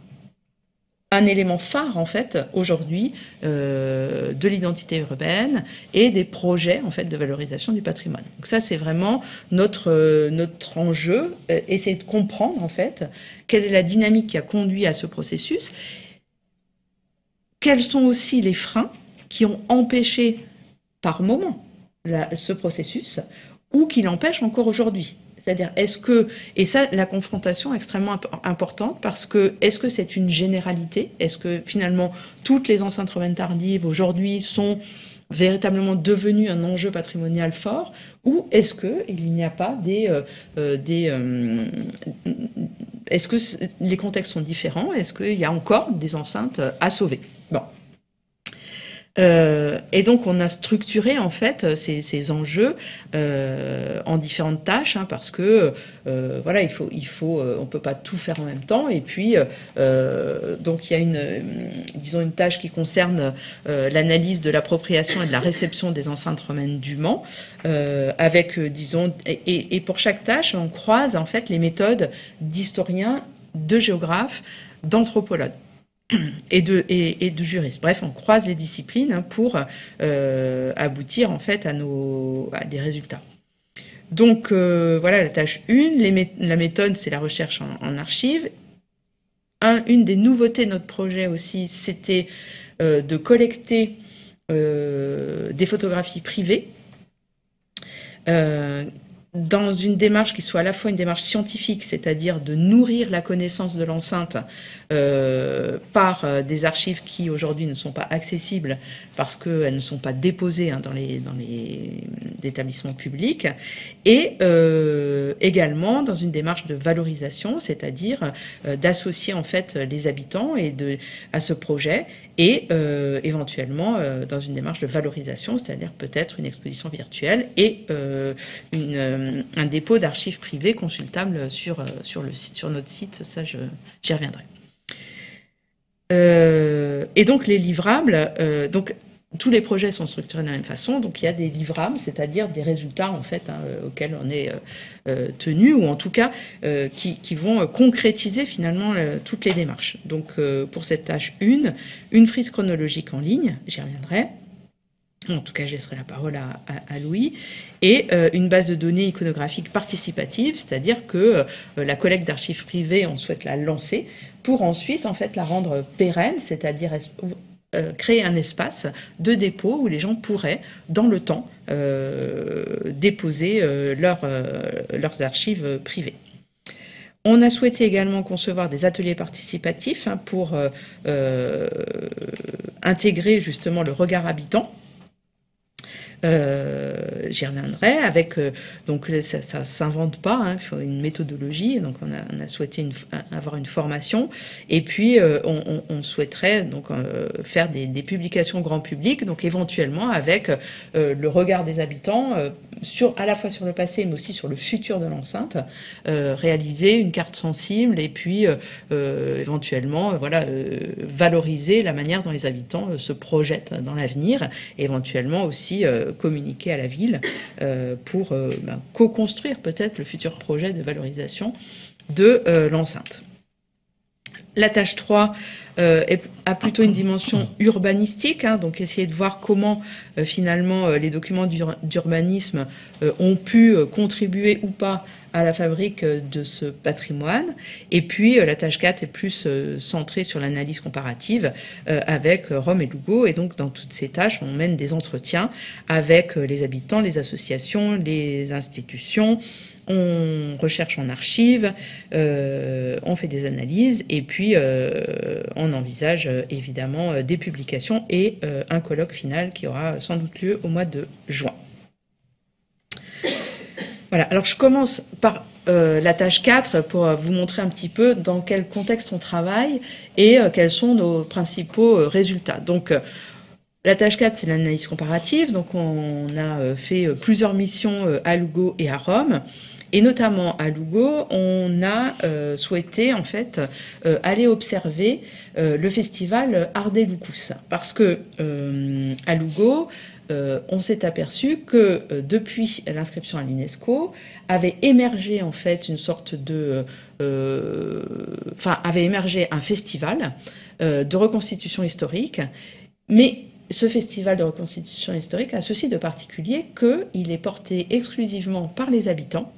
un élément phare en fait aujourd'hui euh, de l'identité urbaine et des projets en fait de valorisation du patrimoine. Donc ça c'est vraiment notre euh, enjeu, euh, essayer de comprendre en fait quelle est la dynamique qui a conduit à ce processus, quels sont aussi les freins qui ont empêché par moment ce processus ou qui l'empêchent encore aujourd'hui? C'est-à-dire, est-ce que, et ça, la confrontation est extrêmement importante parce que, est-ce que c'est une généralité? Est-ce que finalement, toutes les enceintes romaines tardives aujourd'hui sont véritablement devenues un enjeu patrimonial fort? Ou est-ce qu'il n'y a pas des... Euh, euh, des euh, est-ce que les contextes sont différents? Est-ce qu'il y a encore des enceintes à sauver? Bon. Euh, et donc, on a structuré en fait ces, enjeux euh, en différentes tâches, hein, parce que euh, voilà, il faut, il faut, euh, on peut pas tout faire en même temps. Et puis, donc, il y a une, disons, une tâche qui concerne l'analyse de l'appropriation et de la réception des enceintes romaines du Mans, avec, disons, et, et pour chaque tâche, on croise en fait les méthodes d'historiens, de géographes, d'anthropologues et de, et, de juristes. Bref, on croise les disciplines pour euh, aboutir en fait à, nos, à des résultats. Donc euh, voilà la tâche 1. la méthode, c'est la recherche en, archives. Un, une des nouveautés de notre projet aussi, c'était euh, de collecter des photographies privées dans une démarche qui soit à la fois une démarche scientifique, c'est-à-dire de nourrir la connaissance de l'enceinte euh, par euh, des archives qui aujourd'hui ne sont pas accessibles parce qu'elles ne sont pas déposées hein, dans, les, les établissements publics, et euh, également dans une démarche de valorisation, c'est-à-dire d'associer en fait les habitants et à ce projet et éventuellement dans une démarche de valorisation, c'est-à-dire peut-être une exposition virtuelle et un dépôt d'archives privées consultables sur, sur notre site. Ça, j'y reviendrai. Et donc les livrables, donc tous les projets sont structurés de la même façon, donc il y a des livrables, c'est-à-dire des résultats en fait hein, euh, auxquels on est euh, euh, tenu, ou en tout cas qui, vont concrétiser finalement toutes les démarches. Donc pour cette tâche 1, une frise chronologique en ligne, j'y reviendrai. En tout cas, je laisserai la parole à, Louis. Et une base de données iconographique participative, c'est-à-dire que la collecte d'archives privées, on souhaite la lancer pour ensuite en fait la rendre pérenne, c'est-à-dire euh, créer un espace de dépôt où les gens pourraient, dans le temps, euh, déposer euh, leurs archives privées. On a souhaité également concevoir des ateliers participatifs hein, pour intégrer justement le regard habitant euh, j'y reviendrai. Avec euh, donc ça, ça s'invente pas. Hein, il faut une méthodologie. Donc on a, souhaité avoir une formation. Et puis euh, on, souhaiterait donc faire des, des, publications grand public. Donc éventuellement avec le regard des habitants sur à la fois sur le passé mais aussi sur le futur de l'enceinte. réaliser une carte sensible et puis éventuellement voilà valoriser la manière dont les habitants se projettent dans l'avenir. Éventuellement aussi communiquer à la ville euh, pour euh, ben, co-construire peut-être le futur projet de valorisation de euh, l'enceinte. La tâche 3 a plutôt une dimension urbanistique, hein, donc essayer de voir comment finalement les documents d'urbanisme ont pu contribuer ou pas à la fabrique de ce patrimoine. Et puis euh, la tâche 4 est plus euh, centrée sur l'analyse comparative euh, avec Rome et Lugo. Et donc dans toutes ces tâches, on mène des entretiens avec les habitants, les associations, les institutions. On recherche en archives, on fait des analyses et puis on envisage évidemment des publications et un colloque final qui aura sans doute lieu au mois de juin. Alors je commence par euh, la tâche 4 pour euh, vous montrer un petit peu dans quel contexte on travaille et euh, quels sont nos principaux résultats. Donc, la tâche 4, c'est l'analyse comparative. Donc, on a fait plusieurs missions à Lugo et à Rome. Et notamment à Lugo, on a souhaité en fait aller observer le festival Ardé Lucus parce que à Lugo, euh, on s'est aperçu que euh, depuis l'inscription à l'UNESCO avait émergé en fait une sorte de, euh, avait émergé un festival de reconstitution historique, mais ce festival de reconstitution historique a ceci de particulier qu'il est porté exclusivement par les habitants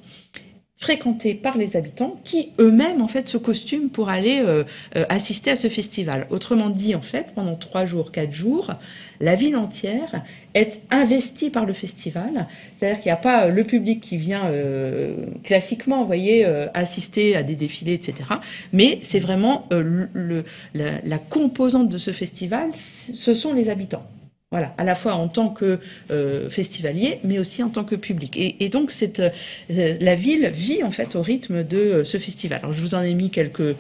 fréquentés par les habitants qui eux-mêmes en fait se costument pour aller euh, euh, assister à ce festival. Autrement dit, en fait, pendant trois jours, quatre jours, la ville entière est investie par le festival. C'est-à-dire qu'il n'y a pas euh, le public qui vient classiquement, voyez, assister à des défilés, etc. Mais c'est vraiment la composante de ce festival, ce sont les habitants. Voilà, à la fois en tant que euh, festivalier, mais aussi en tant que public. Et, donc, euh, la ville vit en fait au rythme de euh, ce festival. Alors, je vous en ai mis quelques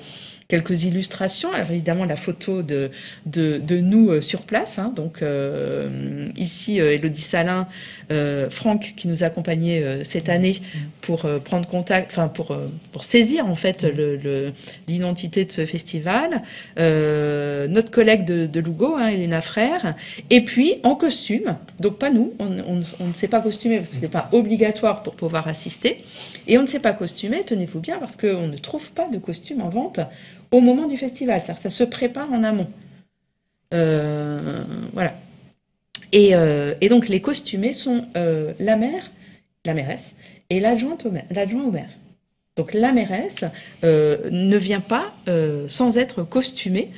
quelques illustrations. Évidemment la photo de, de, nous euh, sur place. Hein. donc euh, ici euh, Elodie Salin, Franck qui nous accompagnait cette année pour prendre contact, enfin pour, pour saisir en fait l'identité le, de ce festival. notre collègue de, Lugo, hein, Elena Frère, et puis en costume. Donc pas nous, on, on, ne sait pas costumer parce que ce n'est pas obligatoire pour pouvoir assister. Et on ne sait pas costumer, tenez-vous bien, parce qu'on ne trouve pas de costume en vente au moment du festival. Ça se prépare en amont. Euh, voilà. Euh, et, donc les costumés sont euh, la mère, la mairesse, et l'adjoint au maire. Donc la mairesse ne vient pas sans être costumée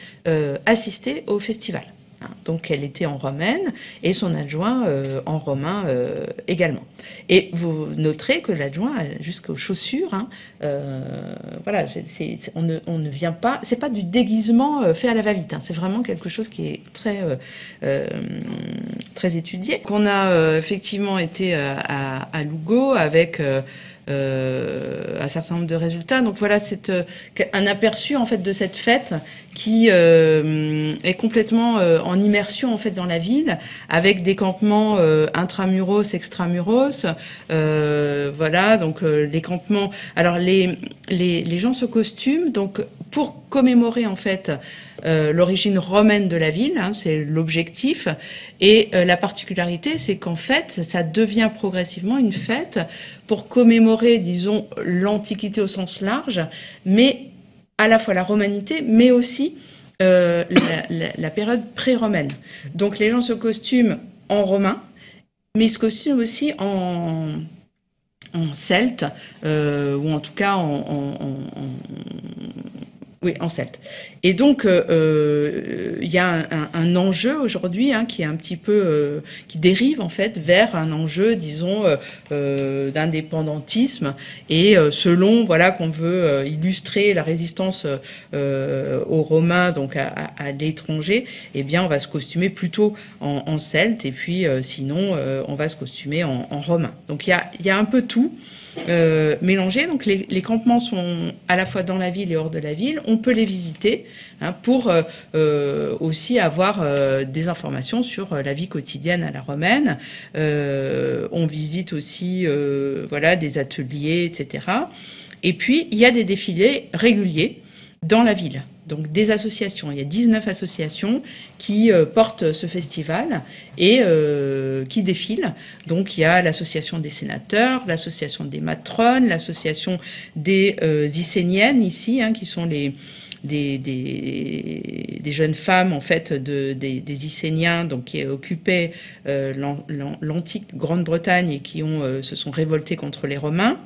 assister au festival. Donc elle était en romaine et son adjoint euh, en romain euh, également. Et vous noterez que l'adjoint jusqu'aux chaussures, hein, euh, voilà, on, ne, vient pas, c'est pas du déguisement fait à la va-vite, hein, c'est vraiment quelque chose qui est très très étudié. Qu'on a effectivement été à, à, Lugo avec un certain nombre de résultats. Donc voilà, c'est un aperçu en fait de cette fête qui est complètement en immersion en fait dans la ville, avec des campements intramuros, extramuros. voilà, donc les campements. Alors les, les, les gens se costument donc pour commémorer en fait euh, l'origine romaine de la ville, hein, c'est l'objectif. Et euh, la particularité, c'est qu'en fait, ça devient progressivement une fête pour commémorer, disons, l'Antiquité au sens large, mais à la fois la romanité, mais aussi euh, la, période pré-romaine. Donc les gens se costument en romain, mais ils se costument aussi en, en celte, ou en tout cas en, en celte. Et donc, euh, euh, il y a un, enjeu aujourd'hui hein, qui est un petit peu, euh, qui dérive en fait vers un enjeu, disons, d'indépendantisme. Et selon, voilà, qu'on veut illustrer la résistance aux Romains, donc à, l'étranger, eh bien, on va se costumer plutôt en, celte. Et puis, sinon, on va se costumer en, romain. Donc, il y a, y a un peu tout. Euh. Donc les, campements sont à la fois dans la ville et hors de la ville. On peut les visiter hein, pour euh, euh, aussi avoir des informations sur la vie quotidienne à la romaine. on visite aussi voilà des ateliers, etc. Et puis il y a des défilés réguliers dans la ville donc des associations. Il y a 19 associations qui euh, portent ce festival et euh, qui défilent. Donc il y a l'association des sénateurs, l'association des matrones, l'association des euh, Icéniennes ici, hein, qui sont les des, jeunes femmes en fait de, des, des Icéniens donc qui occupaient l'antique Grande-Bretagne et qui ont se sont révoltés contre les Romains.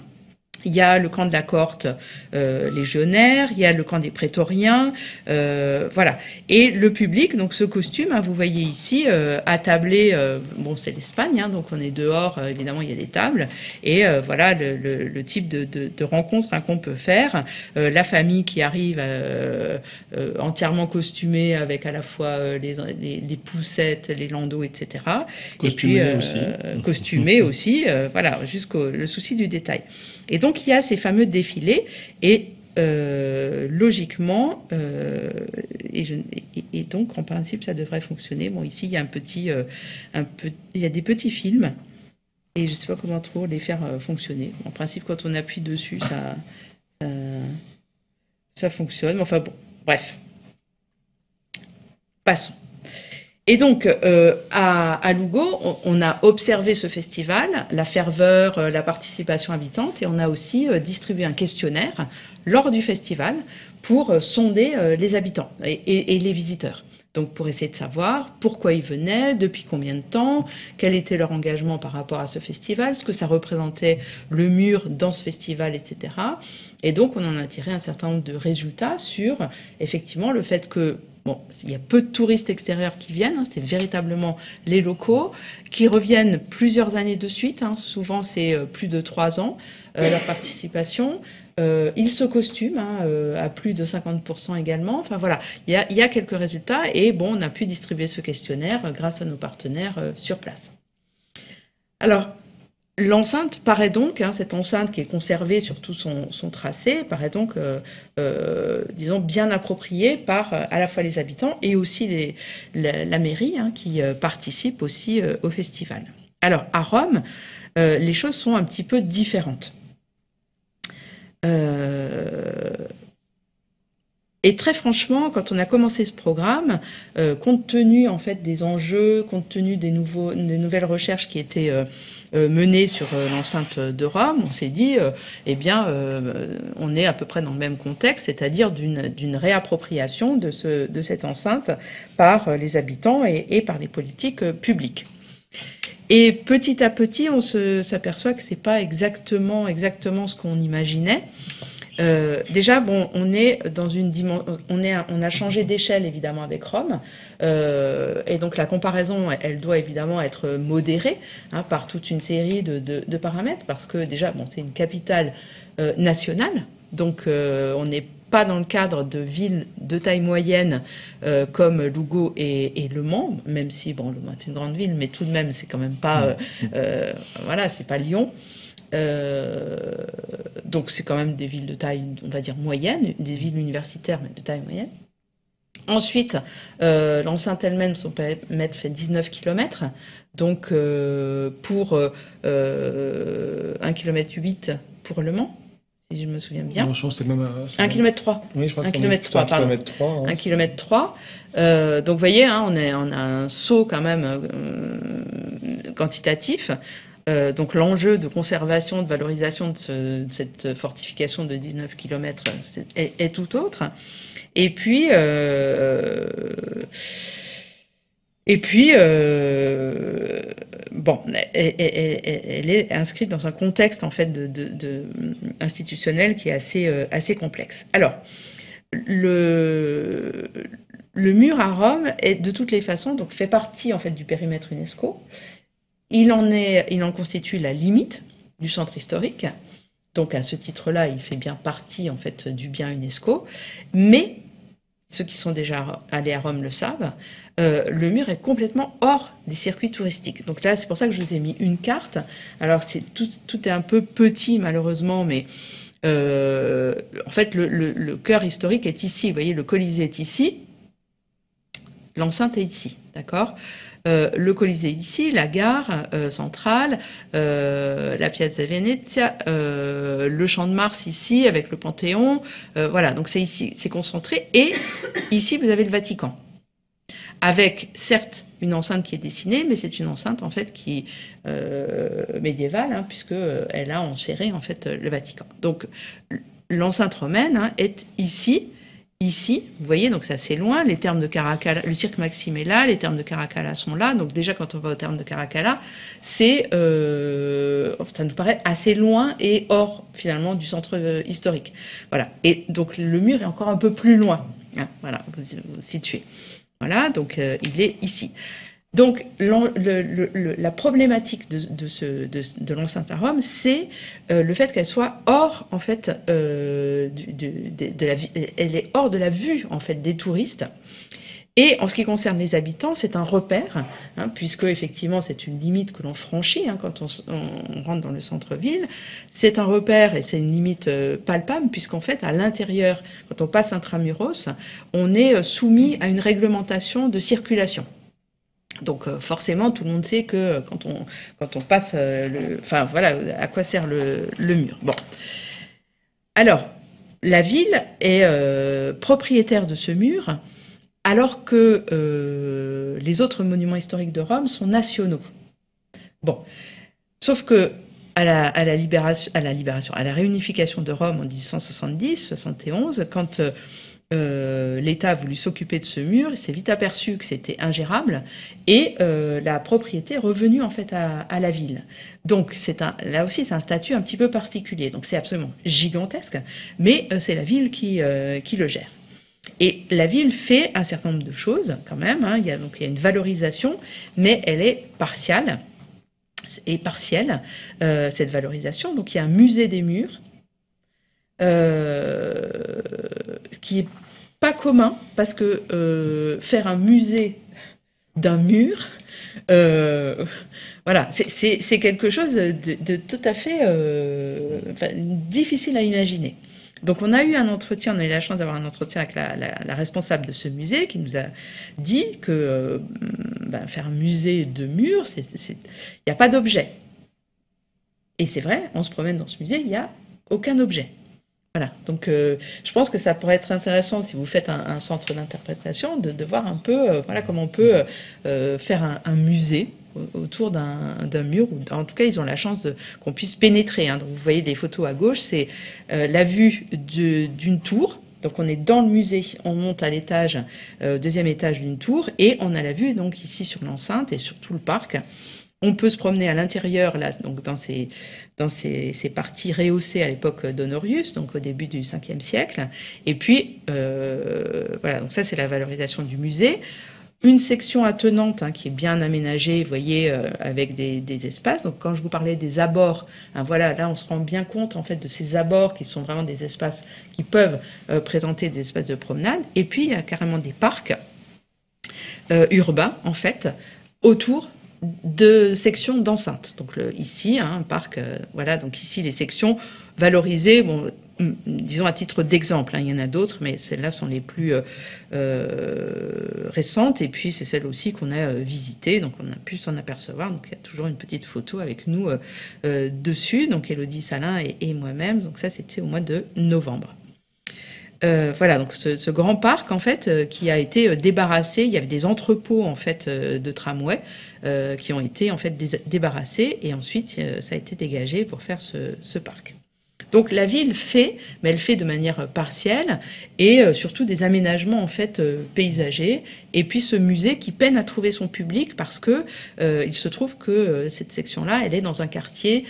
Il y a le camp de la cohorte euh, légionnaire, il y a le camp des prétoriens, euh, voilà. Et le public, donc ce costume, hein, vous voyez ici, euh, attablé, euh, bon c'est l'Espagne, hein, donc on est dehors, euh, évidemment il y a des tables, et voilà le, le, le, type de, de, de rencontre hein, qu'on peut faire. la famille qui arrive entièrement costumée avec à la fois les, les, les, poussettes, les landaux, etc. Costumée et puis, aussi. Costumée [laughs] aussi, voilà, jusqu'au le souci du détail. Et donc il y a ces fameux défilés et euh, logiquement, euh, et, donc en principe ça devrait fonctionner. Bon, ici il y a un petit, euh, il y a des petits films et je ne sais pas comment trop les faire fonctionner. En principe, quand on appuie dessus, ça, ça fonctionne. Enfin bon, bref, passons. Et donc, euh, à, Lugo, on, a observé ce festival, la ferveur, euh, la participation habitante, et on a aussi euh, distribué un questionnaire lors du festival pour sonder les habitants et, les visiteurs. Donc, pour essayer de savoir pourquoi ils venaient, depuis combien de temps, quel était leur engagement par rapport à ce festival, ce que ça représentait le mur dans ce festival, etc. Et donc, on en a tiré un certain nombre de résultats sur, effectivement, le fait que Bon, il y a peu de touristes extérieurs qui viennent, hein, c'est véritablement les locaux qui reviennent plusieurs années de suite. Hein, souvent, c'est euh, plus de trois ans euh, leur participation. Euh, ils se costument hein, à plus de 50% également. Enfin voilà, il y, a, y, a, quelques résultats et bon, on a pu distribuer ce questionnaire grâce à nos partenaires sur place. Alors, L'enceinte paraît donc, hein, cette enceinte qui est conservée sur tout son, tracé, paraît donc, euh, euh, disons, bien appropriée par euh, à la fois les habitants et aussi la, mairie hein, qui participe aussi au festival. Alors, à Rome, les choses sont un petit peu différentes. Et très franchement, quand on a commencé ce programme, compte tenu en fait des enjeux, compte tenu des, nouvelles recherches qui étaient menée sur euh, l'enceinte de Rome, on s'est dit, euh, eh bien, on est à peu près dans le même contexte, c'est-à-dire d'une réappropriation de, ce, cette enceinte par les habitants et, par les politiques publiques. Et petit à petit, on s'aperçoit que c'est pas exactement exactement ce qu'on imaginait. Euh, déjà, bon, on est dans une dimension, on, est, on a changé d'échelle évidemment avec Rome, euh, et donc la comparaison, elle doit évidemment être modérée hein, par toute une série de, de, paramètres, parce que déjà, bon, c'est une capitale euh, nationale, donc on n'est pas dans le cadre de villes de taille moyenne comme Lugo et, Le Mans, même si bon, Le Mans est une grande ville, mais tout de même, c'est quand même pas, mmh. voilà, c'est pas Lyon. Euh, donc c'est quand même des villes de taille, on va dire moyenne, des villes universitaires, mais de taille moyenne. Ensuite, euh, l'enceinte elle-même, son périmètre fait 19 km. Donc, euh, pour euh, 1 km 8 pour Le Mans, si je me souviens bien. Non, je pense que même. à- 1 km 3. Oui, je crois 1 que km c'est 3, un pardon. kilomètre 3, hein. 1 km 3. Euh, donc, vous voyez, hein, on, est, on a un saut quand même euh, quantitatif. Euh, donc, l'enjeu de conservation, de valorisation de, ce- de cette fortification de 19 km est, est tout autre. Et puis, euh, et puis, euh, bon, elle, est inscrite dans un contexte en fait institutionnel qui est assez, assez complexe. Alors, le, le mur à Rome est de toutes les façons donc fait partie en fait du périmètre UNESCO. Il en constitue la limite du centre historique. Donc à ce titre-là, il fait bien partie en fait du bien UNESCO. Mais ceux qui sont déjà allés à Rome le savent, euh, le mur est complètement hors des circuits touristiques. Donc là, c'est pour ça que je vous ai mis une carte. Alors tout, est un peu petit malheureusement, mais euh, en fait le, le- le cœur historique est ici. Vous voyez, le Colisée est ici, l'enceinte est ici, d'accord? Euh, le Colisée ici, la gare euh, centrale, euh, la Piazza Venezia, le Champ de Mars ici avec le Panthéon, voilà, donc c'est ici, c'est concentré. Et [coughs] ici, vous avez le Vatican. Avec, certes, une enceinte qui est dessinée, mais c'est une enceinte, en fait, qui médiévale, hein, puisque elle a enserré, en fait, le Vatican. Donc, l'enceinte romaine hein, est ici, ici, vous voyez, donc c'est assez loin. Les termes de Caracalla, le cirque Maxime est là, les termes de Caracalla sont là. Donc, déjà, quand on va aux termes de Caracalla, c'est, euh, ça nous paraît assez loin et hors, finalement, du centre euh, historique. Voilà. Et donc, le mur est encore un peu plus loin. hein, voilà, vous vous situez. Voilà, donc euh, il est ici. Donc la problématique de, de ce- de, de l'enceinte à Rome, c'est euh, le fait qu'elle soit hors euh, de, la est hors de la vue des touristes. Et en ce qui concerne les habitants, c'est un repère, hein, puisque effectivement c'est une limite que l'on franchit hein, quand on, rentre dans le centre-ville. C'est un repère et c'est une limite euh, palpable, puisqu'en fait à l'intérieur, quand on passe intramuros, on est soumis à une réglementation de circulation. Donc euh, forcément, tout le monde sait que quand on, passe, euh, enfin voilà, à quoi sert le, mur. Bon. Alors, la ville est euh, propriétaire de ce mur, alors que les autres monuments historiques de Rome sont nationaux. Bon, sauf que à la, libération, à la réunification de Rome en 1870-71, quand euh, l'État a voulu s'occuper de ce mur, il s'est vite aperçu que c'était ingérable et euh, la propriété est revenue en fait à, la ville. Donc là aussi c'est un statut un petit peu particulier. Donc c'est absolument gigantesque, mais euh, c'est la ville qui, qui le gère. Et la ville fait un certain nombre de choses quand même. hein. Il y a donc il y a une valorisation, mais elle est partielle et partielle cette valorisation. Donc il y a un musée des murs euh, qui est pas commun parce que euh, faire un musée d'un mur, euh, voilà, c'est- quelque chose de, tout à fait difficile à imaginer. Donc on a eu un entretien, on a eu la chance d'avoir un entretien avec la, responsable de ce musée qui nous a dit que ben, faire un musée de murs, il n'y a pas d'objet. Et c'est vrai, on se promène dans ce musée, il n'y a aucun objet. Voilà, donc euh, je pense que ça pourrait être intéressant si vous faites un, centre d'interprétation de, de voir un peu euh, voilà, comment on peut euh, faire un, musée au- autour d'un mur. Ou, en tout cas, ils ont la chance qu'on puisse pénétrer. hein. Donc, vous voyez les photos à gauche, c'est la vue d'une tour. Donc on est dans le musée, on monte à l'étage, deuxième étage d'une tour, et on a la vue donc ici sur l'enceinte et sur tout le parc. On peut se promener à l'intérieur, là, donc dans ces, parties rehaussées à l'époque d'Honorius, donc au début du 5e siècle. Et puis, euh, voilà, donc ça c'est la valorisation du musée. Une section attenante hein, qui est bien aménagée, vous voyez, euh, avec des, espaces. Donc quand je vous parlais des abords, hein, voilà, là on se rend bien compte en fait de ces abords qui sont vraiment des espaces qui peuvent euh, présenter des espaces de promenade. Et puis il y a carrément des parcs urbains en fait autour de sections d'enceinte. Donc ici, hein, un parc, voilà, donc ici les sections valorisées, bon, disons à titre d'exemple, hein, il y en a d'autres, mais celles-là sont les plus euh, euh, récentes, et puis c'est celles aussi qu'on a euh, visitées, donc on a pu s'en apercevoir. Donc il y a toujours une petite photo avec nous dessus, donc Elodie Salin et, moi-même. Donc ça, c'était au mois de novembre. Voilà, donc ce, grand parc en fait qui a été débarrassé. Il y avait des entrepôts en fait de tramway qui ont été en fait débarrassés et ensuite ça a été dégagé pour faire ce parc. Donc la ville fait, mais elle fait de manière partielle et euh, surtout des aménagements en fait euh, paysagers. Et puis ce musée qui peine à trouver son public parce que euh, il se trouve que cette section-là, elle est dans un quartier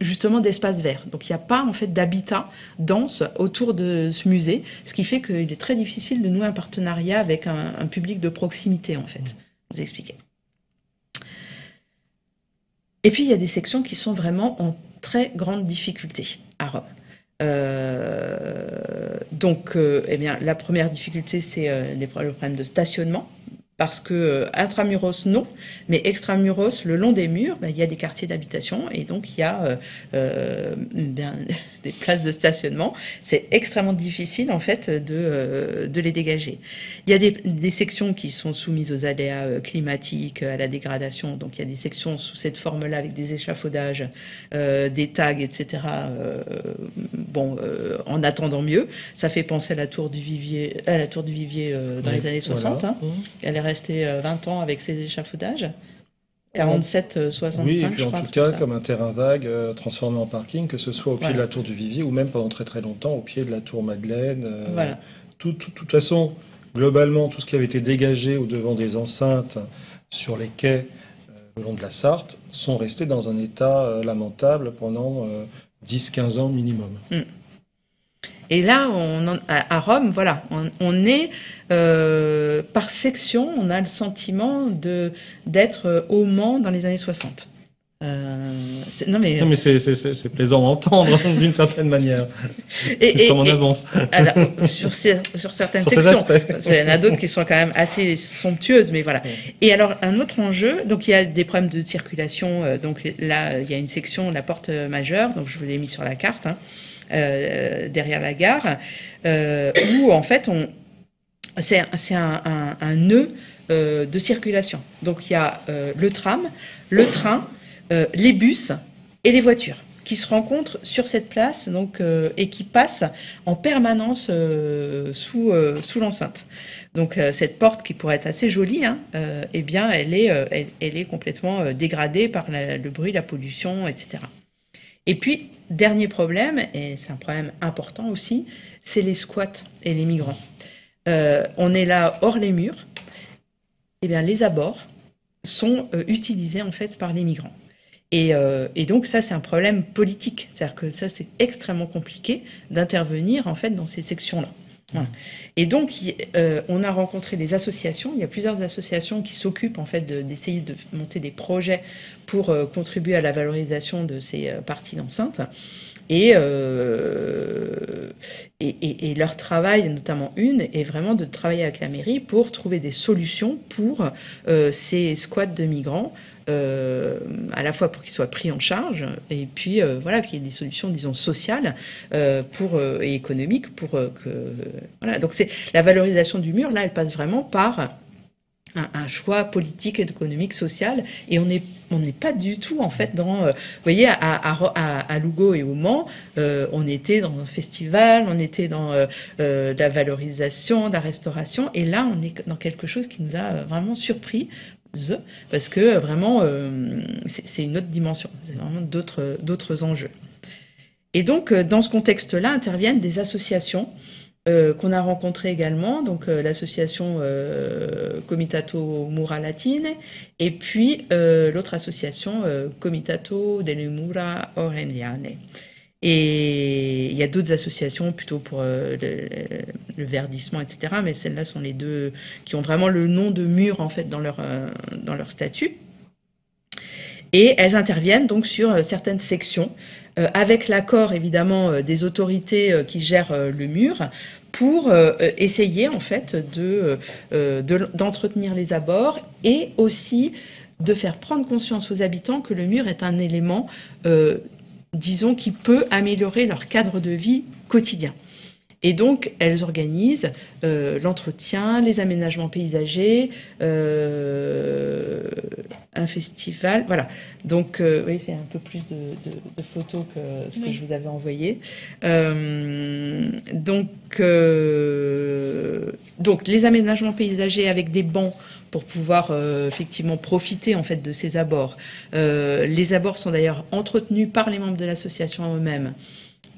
justement d'espace vert. Donc il n'y a pas en fait d'habitat dense autour de ce musée, ce qui fait qu'il est très difficile de nouer un partenariat avec un, public de proximité en fait. Vous expliquer. Et puis il y a des sections qui sont vraiment en très grande difficulté à Rome. Euh, donc, euh, eh bien, la première difficulté, c'est euh, le problème de stationnement parce que euh, intramuros non, mais extramuros le long des murs, ben, il y a des quartiers d'habitation et donc il y a euh, euh [laughs] des places de stationnement. C'est extrêmement difficile en fait de, de les dégager. Il y a des, des, sections qui sont soumises aux aléas climatiques, à la dégradation. Donc il y a des sections sous cette forme-là avec des échafaudages, des tags, etc. bon, en attendant mieux, ça fait penser à la tour du Vivier, à la tour du Vivier dans les années 60. Hein. Mmh. Elle est resté 20 euh, ans avec ses échafaudages. 47, 65. Oui, et puis en tout cas, comme un terrain vague euh, transformé en parking, que ce soit au pied de la tour du Vivier ou même pendant très très longtemps au pied de la tour Madeleine. Euh, voilà. De toute façon, globalement, tout ce qui avait été dégagé au devant des enceintes sur les quais le long de la Sarthe sont restés dans un état lamentable pendant 10-15 ans minimum. Mm. Et là, on à Rome, voilà, on, est euh, par section, on a le sentiment de d'être euh, au Mans dans les années 60. Euh, non mais, non mais c'est plaisant à entendre [laughs] d'une certaine manière. Et, sur mon avance. Alors, sur, sur, certaines sections. Il y en a d'autres qui sont quand même assez somptueuses, mais voilà. Et alors un autre enjeu, donc il y a des problèmes de circulation. Donc là, il y a une section, la porte majeure, donc je vous l'ai mis sur la carte. Hein. Euh, derrière la gare, euh, où en fait c'est un, nœud euh, de circulation. Donc il y a le tram, le train, les bus et les voitures qui se rencontrent sur cette place donc, et qui passent en permanence sous, sous l'enceinte. Donc cette porte qui pourrait être assez jolie, hein, eh bien elle est, elle, est complètement dégradée par le bruit, la pollution, etc. Et puis Dernier problème, et c'est un problème important aussi, c'est les squats et les migrants. Euh, on est là hors les murs, et eh bien les abords sont euh, utilisés en fait par les migrants. Et, euh, et donc ça, c'est un problème politique, c'est-à-dire que ça, c'est extrêmement compliqué d'intervenir en fait dans ces sections-là. Et donc, euh, on a rencontré des associations. Il y a plusieurs associations qui s'occupent en fait d'essayer de, monter des projets pour euh, contribuer à la valorisation de ces euh, parties d'enceinte. Et, leur travail, notamment une, est vraiment de travailler avec la mairie pour trouver des solutions pour ces squats de migrants euh, à la fois pour qu'ils soient pris en charge et puis euh, voilà qu'il y ait des solutions disons sociales euh, pour et économiques pour que voilà. Donc c'est la valorisation du mur là elle passe vraiment par un, choix politique, économique, social, et on n'est on n'est pas du tout en fait dans, vous voyez, à, à, à, Lugo et au Mans, on était dans un festival, on était dans la valorisation, la restauration, et là on est dans quelque chose qui nous a vraiment surpris parce que euh, vraiment, euh, c'est une autre dimension, c'est vraiment d'autres enjeux. Et donc, euh, dans ce contexte-là, interviennent des associations qu'on a rencontrées également, donc l'association Comitato Mura Latine, et puis l'autre association Comitato delle Mura Oreniane. Et il y a d'autres associations plutôt pour euh, le, verdissement, etc. Mais celles-là sont les deux qui ont vraiment le nom de mur en fait dans leur, euh, dans leur statut. Et elles interviennent donc sur euh, certaines sections, avec l'accord évidemment des autorités qui gèrent le mur, pour essayer en fait de, d'entretenir les abords et aussi de faire prendre conscience aux habitants que le mur est un élément, disons, qui peut améliorer leur cadre de vie quotidien. Et donc, elles organisent euh, l'entretien, les aménagements paysagers, euh, un festival. Voilà. Donc, euh, oui, c'est un peu plus de, photos que ce que je vous avais envoyé. donc, donc, les aménagements paysagers avec des bancs pour pouvoir effectivement profiter en fait de ces abords. les abords sont d'ailleurs entretenus par les membres de l'association eux-mêmes.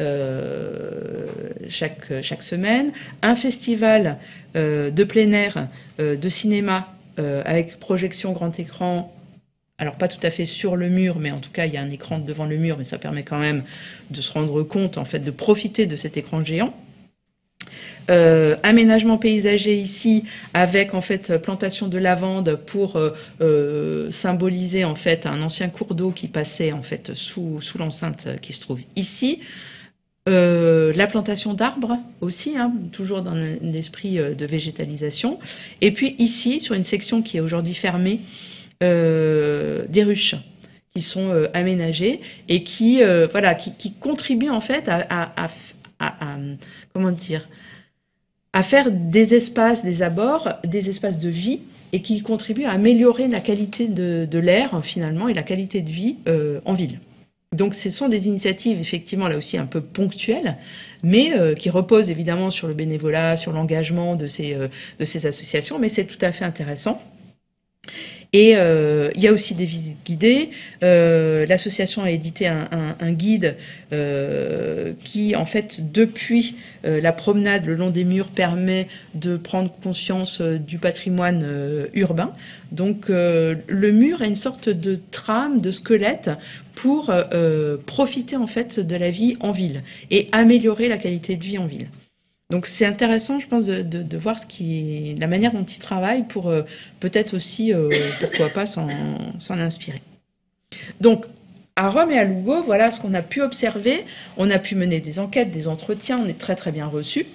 Euh, chaque, semaine, un festival euh, de plein air euh, de cinéma avec projection grand écran alors pas tout à fait sur le mur, mais en tout cas il y a un écran devant le mur, mais ça permet quand même de se rendre compte, en fait, de profiter de cet écran géant. Aménagement paysager ici avec en fait plantation de lavande pour symboliser en fait un ancien cours d'eau qui passait en fait sous, sous l'enceinte qui se trouve ici. Euh, la plantation d'arbres aussi, hein, toujours dans un esprit euh, de végétalisation. Et puis ici, sur une section qui est aujourd'hui fermée, euh, des ruches qui sont aménagées et qui, voilà, qui, contribuent en fait à, comment dire, à faire des espaces, des abords, des espaces de vie et qui contribuent à améliorer la qualité de, l'air finalement et la qualité de vie en ville. Donc ce sont des initiatives effectivement là aussi un peu ponctuelles, mais euh, qui reposent évidemment sur le bénévolat, sur l'engagement de euh, de ces associations, mais c'est tout à fait intéressant. Et euh, il y a aussi des visites guidées. Euh, L'association a édité un, un, un guide euh, qui, en fait, depuis euh, la promenade le long des murs, permet de prendre conscience euh, du patrimoine urbain. Donc, le mur est une sorte de trame, de squelette pour profiter en fait de la vie en ville et améliorer la qualité de vie en ville. Donc c'est intéressant, je pense, de, voir ce qui, la manière dont ils travaillent pour euh, peut-être aussi, euh, pourquoi pas, s'en inspirer. Donc à Rome et à Lugo, voilà ce qu'on a pu observer. On a pu mener des enquêtes, des entretiens, on est très très bien reçus.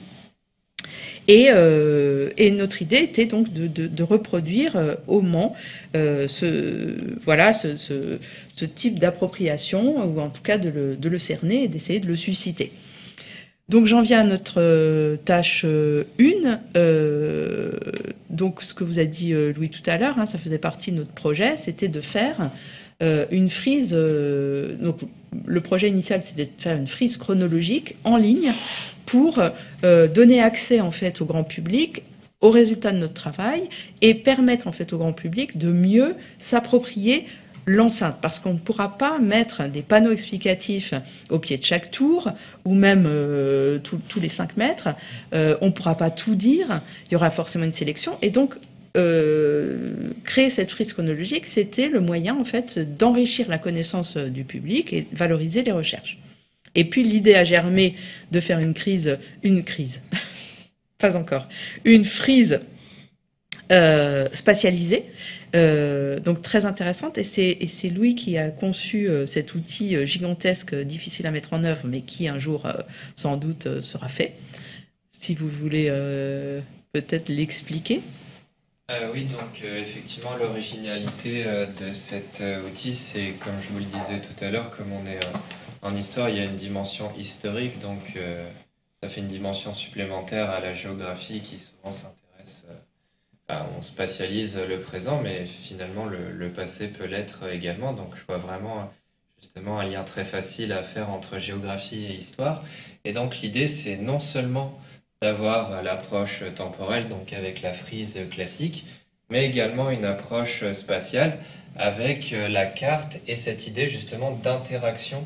Et, euh, notre idée était donc de, reproduire au Mans ce, type d'appropriation, ou en tout cas de le cerner et d'essayer de le susciter. Donc j'en viens à notre euh, tâche 1. Euh, euh, donc ce que vous a dit Louis tout à l'heure, hein, ça faisait partie de notre projet, c'était de faire une frise. donc le projet initial, c'était de faire une frise chronologique en ligne pour donner accès en fait au grand public aux résultats de notre travail et permettre en fait au grand public de mieux s'approprier l'enceinte, parce qu'on ne pourra pas mettre des panneaux explicatifs au pied de chaque tour, ou même euh, tous les 5 mètres. Euh, on ne pourra pas tout dire, il y aura forcément une sélection. Et donc, euh, créer cette frise chronologique, c'était le moyen, en fait, d'enrichir la connaissance du public et valoriser les recherches. Et puis, l'idée a germé de faire une crise, une crise, [laughs] pas encore, une frise spatialisée, euh, donc très intéressante. Et c'est Louis qui a conçu euh, cet outil euh, gigantesque, difficile à mettre en œuvre, mais qui un jour sans doute sera fait. Si vous voulez peut-être l'expliquer. oui, donc effectivement, l'originalité de cet outil, c'est comme je vous le disais tout à l'heure, comme on est en histoire, il y a une dimension historique, donc ça fait une dimension supplémentaire à la géographie qui souvent s'intéresse on spatialise le présent, mais finalement le, passé peut l'être également. Donc je vois vraiment justement un lien très facile à faire entre géographie et histoire. Et donc l'idée, c'est non seulement d'avoir l'approche temporelle, donc avec la frise classique, mais également une approche spatiale avec la carte et cette idée justement d'interaction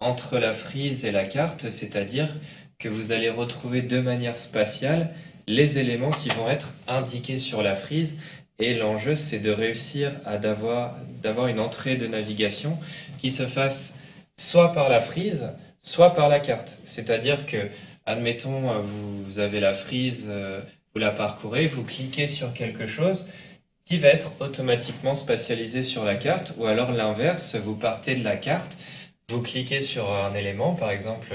entre la frise et la carte, c'est-à-dire que vous allez retrouver de manière spatiale les éléments qui vont être indiqués sur la frise. Et l'enjeu, c'est de réussir à d'avoir, une entrée de navigation qui se fasse soit par la frise, soit par la carte. C'est-à-dire que, admettons, vous avez la frise, euh, vous la parcourez, vous cliquez sur quelque chose qui va être automatiquement spatialisé sur la carte, ou alors l'inverse, vous partez de la carte, vous cliquez sur un élément, par exemple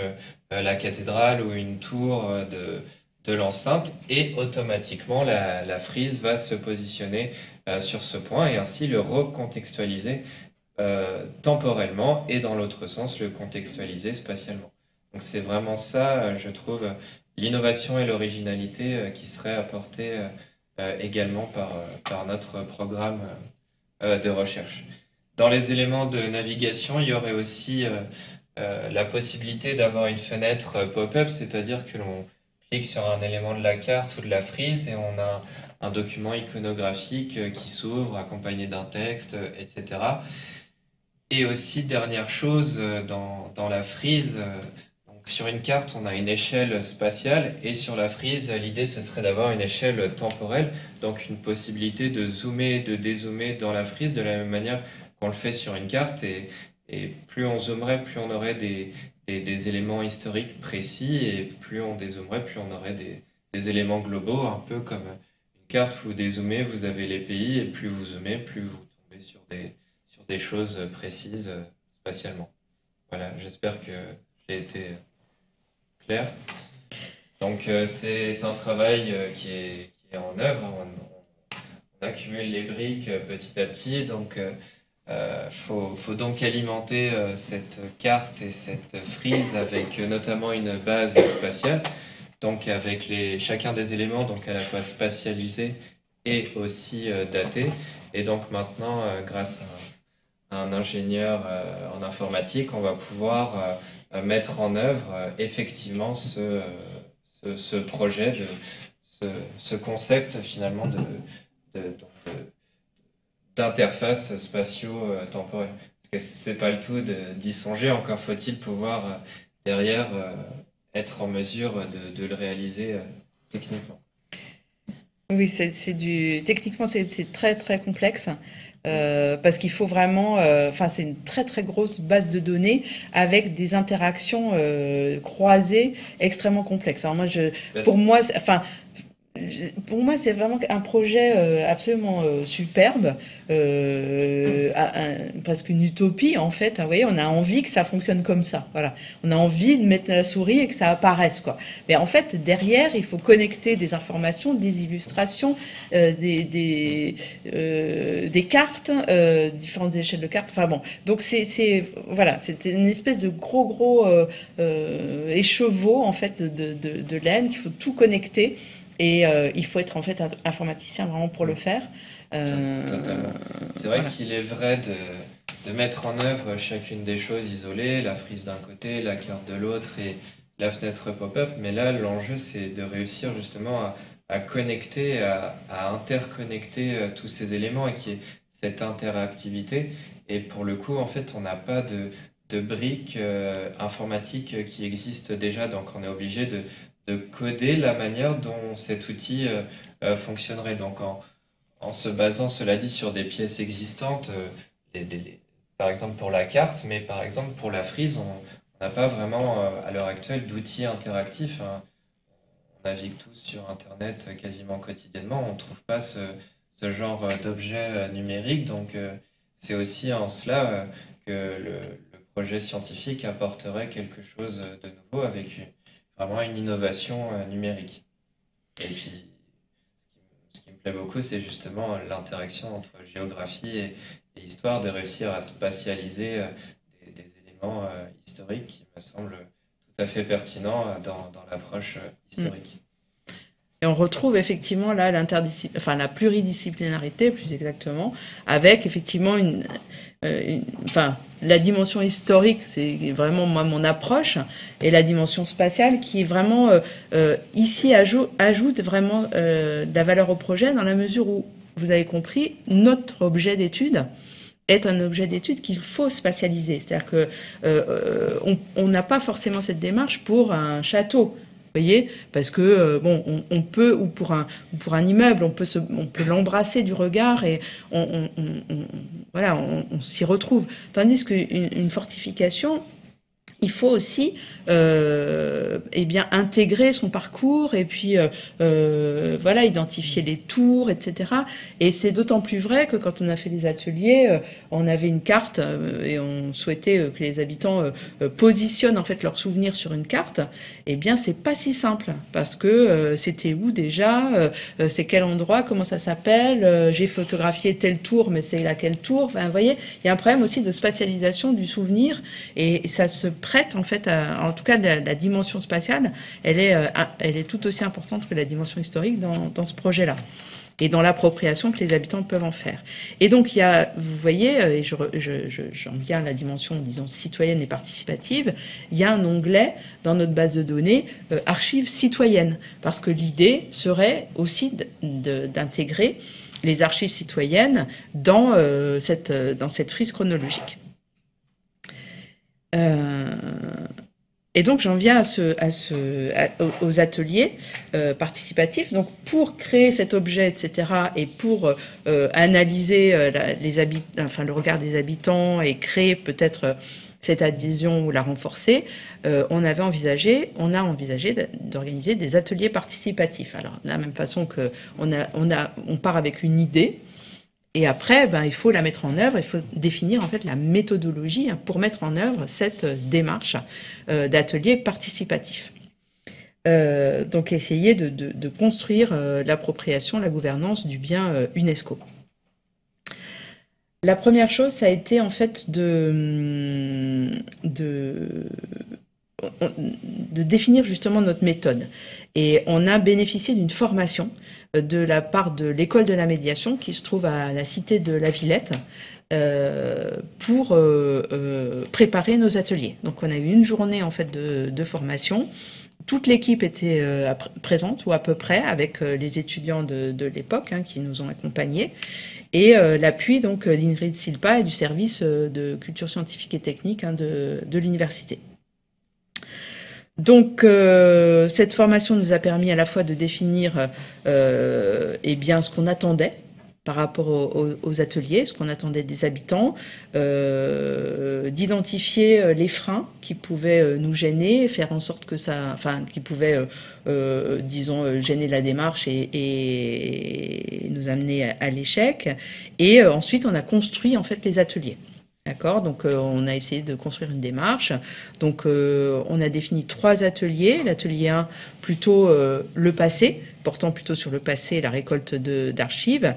euh, la cathédrale ou une tour euh, de, de l'enceinte et automatiquement la, frise va se positionner sur ce point et ainsi le recontextualiser temporellement et dans l'autre sens le contextualiser spatialement. Donc c'est vraiment ça, je trouve, l'innovation et l'originalité qui serait apportée également par, par notre programme de recherche. Dans les éléments de navigation, il y aurait aussi euh, euh, la possibilité d'avoir une fenêtre euh, pop-up, c'est-à-dire que l'on sur un élément de la carte ou de la frise et on a un document iconographique qui s'ouvre accompagné d'un texte, etc. Et aussi, dernière chose, dans, dans la frise, donc sur une carte, on a une échelle spatiale et sur la frise, l'idée, ce serait d'avoir une échelle temporelle, donc une possibilité de zoomer, de dézoomer dans la frise de la même manière qu'on le fait sur une carte et, plus on zoomerait, plus on aurait des, des, éléments historiques précis et plus on dézoomerait, plus on aurait des, des, éléments globaux, un peu comme une carte, vous dézoomez, vous avez les pays et plus vous zoomez, plus vous tombez sur des, sur des choses précises euh, spatialement. Voilà, j'espère que j'ai été clair. Donc euh, c'est un travail euh, qui est, en œuvre, on, on, accumule les briques petit à petit, donc il euh, faut, donc alimenter euh, cette carte et cette frise avec euh, notamment une base spatiale, donc avec les, chacun des éléments donc à la fois spatialisé et aussi daté. Et donc maintenant, grâce à un, ingénieur en informatique, on va pouvoir mettre en œuvre effectivement ce, projet, ce, ce, concept finalement de d'interfaces spatio-temporelles. Parce que c'est pas le tout d'y songer, encore faut-il pouvoir euh, derrière euh, être en mesure de, de le réaliser euh, techniquement. Oui, c'est du techniquement c'est très très complexe. Euh, parce qu'il faut vraiment, enfin c'est une très très grosse base de données avec des interactions euh, croisées extrêmement complexes. Alors moi, je, pour moi, enfin pour moi, c'est vraiment un projet euh, absolument euh, superbe, euh, presque une utopie en fait. Vous voyez, on a envie que ça fonctionne comme ça. Voilà, on a envie de mettre la souris et que ça apparaisse quoi. Mais en fait, derrière, il faut connecter des informations, des illustrations, des des, des cartes, différentes échelles de cartes. Enfin bon, donc c'est voilà, c'était une espèce de gros gros écheveau en fait de, de, de, de laine qu'il faut tout connecter. Et euh, il faut être en fait informaticien vraiment pour le faire. Euh, Totalement. C'est vrai qu'il est vrai de, de, mettre en œuvre chacune des choses isolées, la frise d'un côté, la carte de l'autre et la fenêtre pop-up. Mais là, l'enjeu, c'est de réussir justement à, à connecter, à, à interconnecter euh, tous ces éléments et qui est cette interactivité. Et pour le coup, en fait, on n'a pas de, de briques euh, informatiques qui existent déjà, donc on est obligé de, de coder la manière dont cet outil euh, euh, fonctionnerait. Donc en, en, se basant, cela dit, sur des pièces existantes, euh, par exemple pour la carte, mais par exemple pour la frise, on n'a pas vraiment à l'heure actuelle d'outils interactifs. Hein. On navigue tous sur Internet quasiment quotidiennement, on ne trouve pas ce, ce genre d'objet numérique. Donc c'est aussi en cela que le, le, projet scientifique apporterait quelque chose de nouveau avec vraiment une innovation euh, numérique. Et puis, ce qui, me plaît beaucoup, c'est justement l'interaction entre géographie et, histoire, de réussir à spatialiser euh, des, éléments euh, historiques qui me semblent tout à fait pertinents dans, dans l'approche historique. Et on retrouve effectivement là enfin la pluridisciplinarité plus exactement, avec effectivement une, euh, enfin, la dimension historique, c'est vraiment moi mon approche, et la dimension spatiale qui est vraiment euh, euh, ici ajoute, vraiment de la valeur au projet dans la mesure où vous avez compris notre objet d'étude est un objet d'étude qu'il faut spatialiser. C'est-à-dire que on n'a pas forcément cette démarche pour un château voyez Parce que, euh, bon, on, peut, ou pour un, pour un immeuble, on peut, on peut l'embrasser du regard et on, voilà, on, s'y retrouve. Tandis qu'une une fortification, il faut aussi euh, eh bien intégrer son parcours et puis euh, euh, voilà identifier les tours etc et c'est d'autant plus vrai que quand on a fait les ateliers on avait une carte et on souhaitait que les habitants positionnent en fait leurs souvenirs sur une carte eh bien c'est pas si simple. Parce que c'était où déjà c'est quel endroit comment ça s'appelle j'ai photographié tel tour mais c'est laquelle tour enfin vous voyez. Il y a un problème aussi de spatialisation du souvenir et ça se en fait en tout cas la, dimension spatiale, elle est, euh, elle est tout aussi importante que la dimension historique dans, ce projet-là et dans l'appropriation que les habitants peuvent en faire. Et donc, il y a, vous voyez, euh, et j'en je, je, je, viens à la dimension, disons, citoyenne et participative, il y a un onglet dans notre base de données euh, archives citoyennes, parce que l'idée serait aussi d'intégrer les archives citoyennes dans, cette, dans cette frise chronologique. Euh, et donc j'en viens à ce, à ce, aux ateliers euh, participatifs. Donc pour créer cet objet, etc., et pour euh, analyser les habit enfin, le regard des habitants et créer peut-être cette adhésion ou la renforcer, on avait envisagé, on a envisagé d'organiser des ateliers participatifs. Alors de la même façon que on a, on a, on part avec une idée, et après, ben, il faut la mettre en œuvre, il faut définir en fait la méthodologie pour mettre en œuvre cette démarche euh, d'atelier participatif. Euh, donc essayer de, construire euh, l'appropriation, la gouvernance du bien euh, UNESCO. La première chose, ça a été en fait de, de définir justement notre méthode. Et on a bénéficié d'une formation euh, de la part de l'école de la médiation qui se trouve à la cité de la Villette euh, pour euh, euh, préparer nos ateliers. Donc on a eu une journée en fait de, formation. Toute l'équipe était présente ou à peu près avec les étudiants de, l'époque hein, qui nous ont accompagnés et l'appui donc d'Ingrid Silpa et du service de culture scientifique et technique hein, de l'université. Donc, euh, cette formation nous a permis à la fois de définir euh, eh bien, ce qu'on attendait par rapport aux, ateliers, ce qu'on attendait des habitants, euh, d'identifier les freins qui pouvaient nous gêner, faire en sorte que ça, enfin, qui pouvaient, euh, disons, gêner la démarche et, nous amener à, à l'échec. Et euh, ensuite, on a construit en fait les ateliers. D'accord Donc, euh, on a essayé de construire une démarche. Donc, euh, on a défini trois ateliers. L'atelier 1, plutôt euh, le passé, portant plutôt sur le passé, la récolte d'archives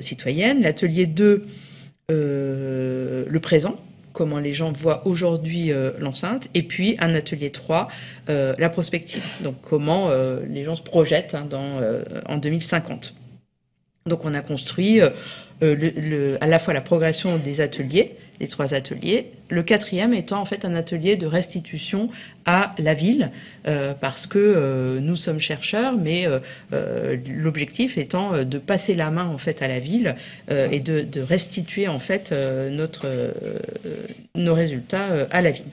citoyennes. L'atelier 2, euh, le présent, comment les gens voient aujourd'hui l'enceinte. Et puis, un atelier 3, la prospective. Donc, comment les gens se projettent hein, dans, en 2050. Donc, on a construit euh, le, à la fois la progression des ateliers, les trois ateliers, le quatrième étant en fait un atelier de restitution à la ville, euh, parce que euh, nous sommes chercheurs, mais euh, euh l'objectif étant euh, de passer la main en fait à la ville et de, restituer en fait nos résultats à la ville.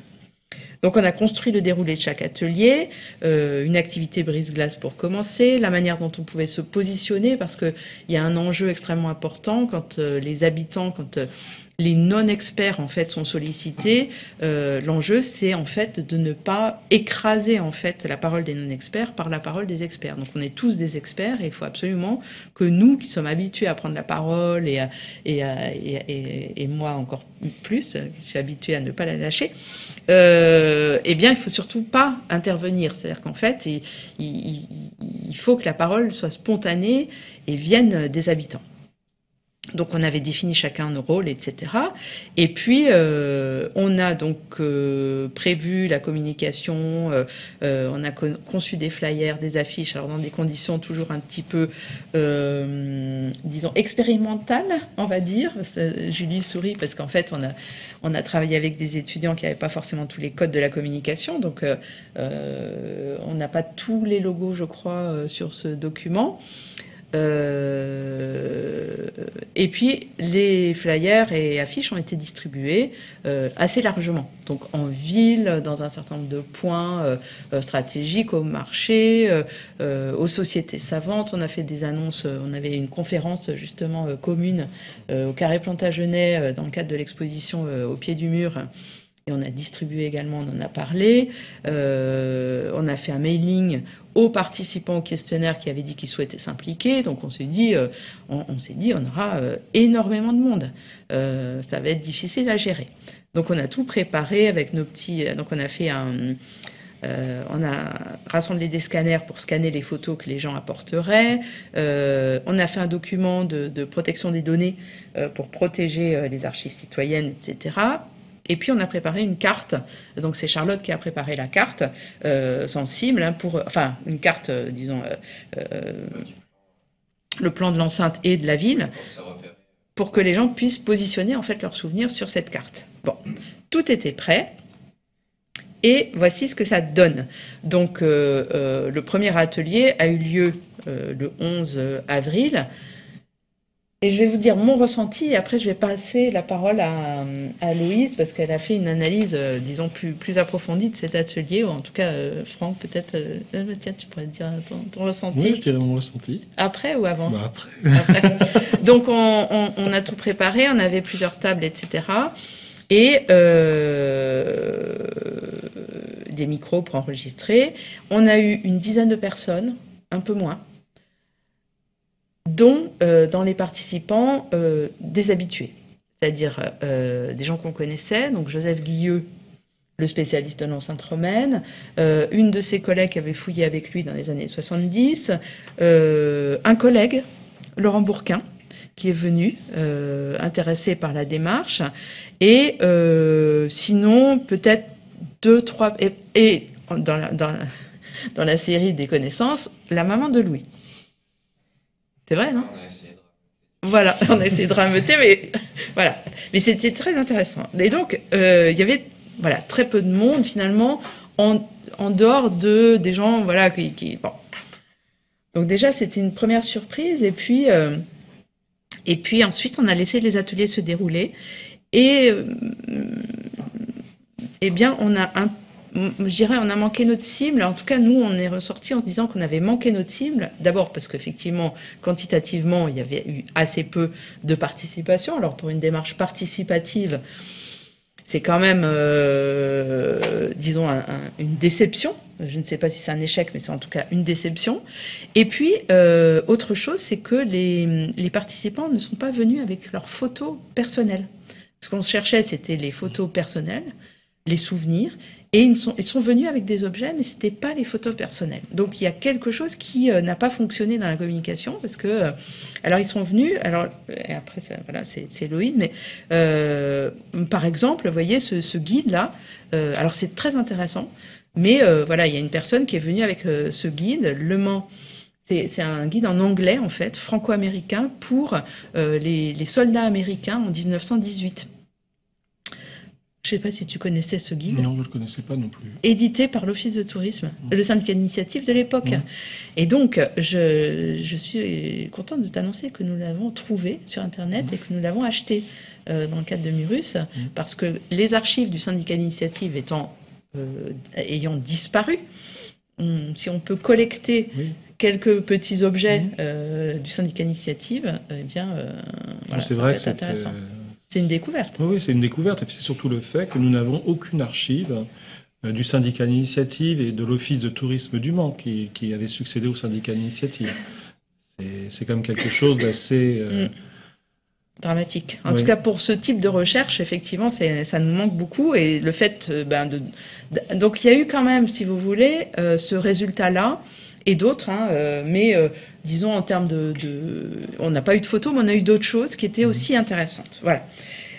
Donc on a construit le déroulé de chaque atelier, euh, une activité brise-glace pour commencer, la manière dont on pouvait se positionner, parce qu'il y a un enjeu extrêmement important quand euh, les habitants, quand euh, les non-experts en fait sont sollicités. Euh, L'enjeu, c'est en fait de ne pas écraser en fait la parole des non-experts par la parole des experts. Donc, on est tous des experts et il faut absolument que nous, qui sommes habitués à prendre la parole et, et, et, et, moi encore plus, qui suis habitué à ne pas la lâcher, euh, eh bien, il faut surtout pas intervenir. C'est-à-dire qu'en fait, il, il, il faut que la parole soit spontanée et vienne des habitants. Donc on avait défini chacun nos rôles, etc. Et puis euh, on a donc euh, prévu la communication, euh, euh on a conçu des flyers, des affiches, alors dans des conditions toujours un petit peu, euh, disons, expérimentales, on va dire. Julie sourit parce qu'en fait on a, on a travaillé avec des étudiants qui n'avaient pas forcément tous les codes de la communication, donc euh, on n'a pas tous les logos, je crois, sur ce document. Euh, et puis, les flyers et affiches ont été distribués euh, assez largement. Donc, en ville, dans un certain nombre de points euh, stratégiques, au marché, aux sociétés savantes. On a fait des annonces. On avait une conférence, justement, commune au Carré Plantagenet dans le cadre de l'exposition au pied du mur on a distribué également, on en a parlé. Euh, on a fait un mailing aux participants au questionnaire qui avaient dit qu'ils souhaitaient s'impliquer. Donc on s'est dit, euh, on, aura euh, énormément de monde. ça va être difficile à gérer. Donc on a tout préparé avec nos petits. Donc on a fait un on a rassemblé des scanners pour scanner les photos que les gens apporteraient. On a fait un document de, protection des données pour protéger les archives citoyennes, etc. Et puis on a préparé une carte. Donc c'est Charlotte qui a préparé la carte sensible hein, pour, enfin une carte, disons, le plan de l'enceinte et de la ville, pour que les gens puissent positionner en fait leurs souvenirs sur cette carte. Bon, tout était prêt. Et voici ce que ça donne. Donc, euh, euh, le premier atelier a eu lieu euh, le 11 avril. Et je vais vous dire mon ressenti, et après je vais passer la parole à, à Louise, parce qu'elle a fait une analyse, disons, plus, plus approfondie de cet atelier, ou en tout cas, Franck, peut-être, tiens, tu pourrais dire ton, ressenti. Oui, je dirais mon ressenti. Après ou avant bah, Après. [laughs] Donc, on, on, a tout préparé, on avait plusieurs tables, etc. Et des micros pour enregistrer. On a eu une dizaine de personnes, un peu moins, dont euh, dans les participants euh, des habitués, c'est-à-dire euh, des gens qu'on connaissait, donc Joseph Guilleux, le spécialiste de l'enceinte romaine, une de ses collègues qui avait fouillé avec lui dans les années 70, un collègue, Laurent Bourquin, qui est venu, intéressé par la démarche, et sinon peut-être deux, trois. Et, dans, la, dans, [laughs] dans, la série des connaissances, la maman de Louis. C'est vrai, non On a essayé de Voilà, [laughs] on a essayé de rameuter, mais [laughs] voilà. Mais c'était très intéressant. Et donc, euh, il y avait voilà, très peu de monde, finalement, en, en dehors de, des gens voilà, qui. qui bon. Donc, déjà, c'était une première surprise. Et puis. Euh, et puis ensuite, on a laissé les ateliers se dérouler. Et euh, eh bien, on a un je dirais, on a manqué notre cible. En tout cas, nous, on est ressorti en se disant qu'on avait manqué notre cible. D'abord parce qu'effectivement, quantitativement, il y avait eu assez peu de participation. Alors, pour une démarche participative, c'est quand même, euh, disons, une déception. Je ne sais pas si c'est un échec, mais c'est en tout cas une déception. Et puis, euh, autre chose, c'est que les, les, participants ne sont pas venus avec leurs photos personnelles. Ce qu'on cherchait, c'était les photos personnelles les souvenirs. Et ils sont, venus avec des objets, mais ce n'était pas les photos personnelles. Donc il y a quelque chose qui euh, n'a pas fonctionné dans la communication, parce que, euh, alors ils sont venus, alors, et après, voilà, c'est Loïse, mais euh, par exemple, vous voyez ce, guide-là, alors c'est très intéressant, mais voilà, il y a une personne qui est venue avec ce guide, Le Mans. C'est un guide en anglais, en fait, franco-américain, pour les soldats américains en 1918. Je ne sais pas si tu connaissais ce guide. Non, je ne le connaissais pas non plus. Édité par l'Office de tourisme, mmh. le syndicat d'initiative de l'époque. Mmh. Et donc, je, je suis contente de t'annoncer que nous l'avons trouvé sur Internet mmh. et que nous l'avons acheté euh, dans le cadre de Murus, parce que les archives du syndicat d'initiative étant, euh, ayant disparu, si on peut collecter quelques petits objets euh, du syndicat d'initiative, eh bien, voilà, c'est vrai que intéressant. C'est une découverte. Oui, c'est une découverte. Et puis c'est surtout le fait que nous n'avons aucune archive euh, du syndicat d'initiative et de l'Office de tourisme du Mans qui, avait succédé au syndicat d'initiative. C'est quand même quelque chose d'assez... Euh, mm. Dramatique. En tout cas, pour ce type de recherche, effectivement, ça nous manque beaucoup. Et le fait euh, ben, de, Donc, il y a eu quand même, si vous voulez, ce résultat-là et d'autres, hein, mais disons en termes de, on n'a pas eu de photos, mais on a eu d'autres choses qui étaient aussi intéressantes. Voilà.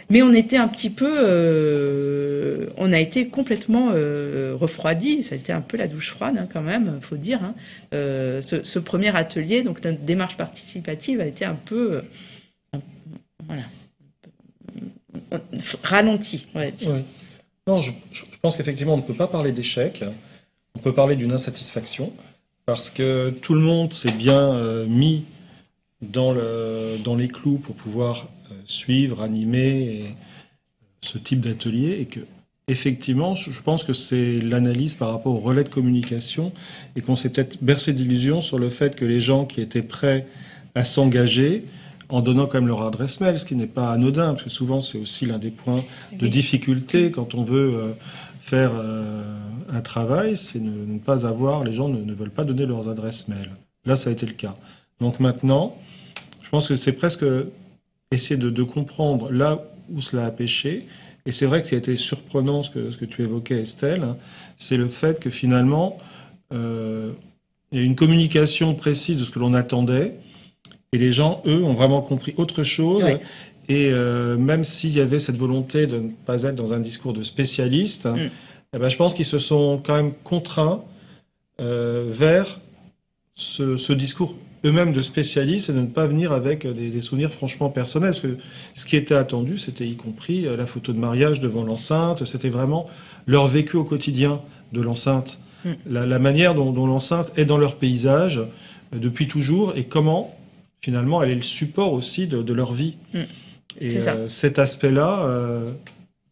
Mais on était un petit peu, euh, on a été complètement euh, refroidi. Ça a été un peu la douche froide hein, quand même, faut dire. Hein. Euh, ce, premier atelier, donc notre démarche participative, a été un peu, voilà, ralenti. Non, je pense qu'effectivement, on ne peut pas parler d'échec. On peut parler d'une insatisfaction parce que tout le monde s'est bien euh, mis dans, le, dans les clous pour pouvoir euh, suivre, animer ce type d'atelier et que effectivement, je pense que c'est l'analyse par rapport au relais de communication et qu'on s'est peut-être bercé d'illusions sur le fait que les gens qui étaient prêts à s'engager en donnant quand même leur adresse mail, ce qui n'est pas anodin, parce que souvent c'est aussi l'un des points de difficulté quand on veut euh, faire euh, un travail, c'est ne, pas avoir, les gens ne, veulent pas donner leurs adresses mail. Là, ça a été le cas. Donc maintenant, je pense que c'est presque essayer de, comprendre là où cela a pêché. Et c'est vrai que ce qui a été surprenant, ce que, ce que tu évoquais, Estelle, hein, c'est le fait que finalement, euh, il y a une communication précise de ce que l'on attendait. Et les gens, eux, ont vraiment compris autre chose. Et euh, même s'il y avait cette volonté de ne pas être dans un discours de spécialiste, Mm. eh ben, je pense qu'ils se sont quand même contraints euh, vers ce, ce discours eux-mêmes de spécialistes et de ne pas venir avec des, des souvenirs franchement personnels. Parce que ce qui était attendu, c'était y compris euh, la photo de mariage devant l'enceinte, c'était vraiment leur vécu au quotidien de l'enceinte, Mm. la, la manière dont, dont l'enceinte est dans leur paysage euh, depuis toujours et comment finalement elle est le support aussi de, de leur vie. Mm. Et euh, cet aspect-là, euh,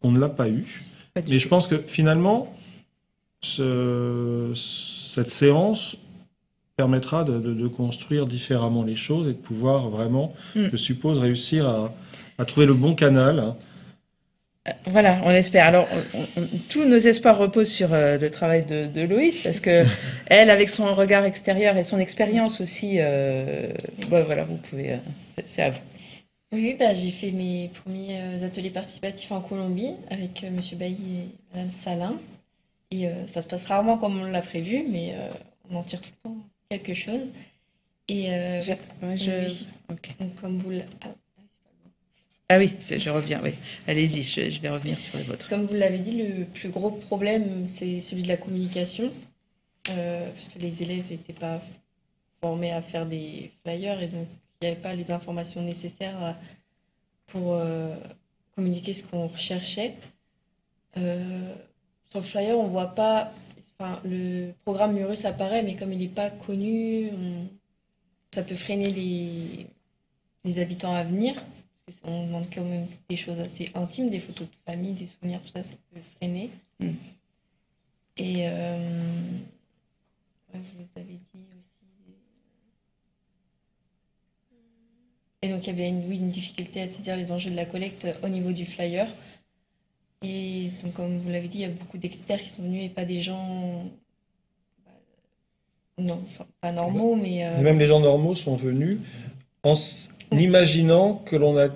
on ne l'a pas eu. Pas Mais tout. je pense que finalement, ce- cette séance permettra de, de- de construire différemment les choses et de pouvoir vraiment, Mm. je suppose, réussir à, à trouver le bon canal. hein. Voilà, on espère. Alors, on- on- tous nos espoirs reposent sur euh, le travail de, de Loïs, parce que [laughs] elle, avec son regard extérieur et son expérience aussi, euh, voilà, vous pouvez, euh, c'est à vous. Oui, bah, j'ai fait mes premiers euh, ateliers participatifs en Colombie avec euh, Monsieur Bailly et Madame Salin. Et euh, ça se passe rarement comme on l'a prévu, mais euh, on en tire tout le temps quelque chose. Et euh, Je- ouais, je- oui, ok. donc, comme vous ah, Ah oui, c'est- je reviens, oui. Allez-y, je, je vais revenir sur les vôtres. Comme vous l'avez dit, le plus gros problème, c'est celui de la communication, parce que les élèves n'étaient pas formés à faire des flyers et donc n'y avait pas les informations nécessaires à- pour euh, communiquer ce qu'on recherchait. Euh, sur le flyer, on voit pas, enfin, le programme Murus apparaît, mais comme il n'est pas connu, on- ça peut freiner les, les habitants à venir. Parce que On demande quand même des choses assez intimes, des photos de famille, des souvenirs, tout ça, ça peut freiner. Mm. Et euh, vous avais dit aussi. Et donc il y avait une, oui, une difficulté à saisir les enjeux de la collecte au niveau du flyer. Et donc comme vous l'avez dit, il y a beaucoup d'experts qui sont venus et pas des gens. bah, Non, enfin, pas normaux, mais. euh, Et même les gens normaux sont venus en imaginant que l'on a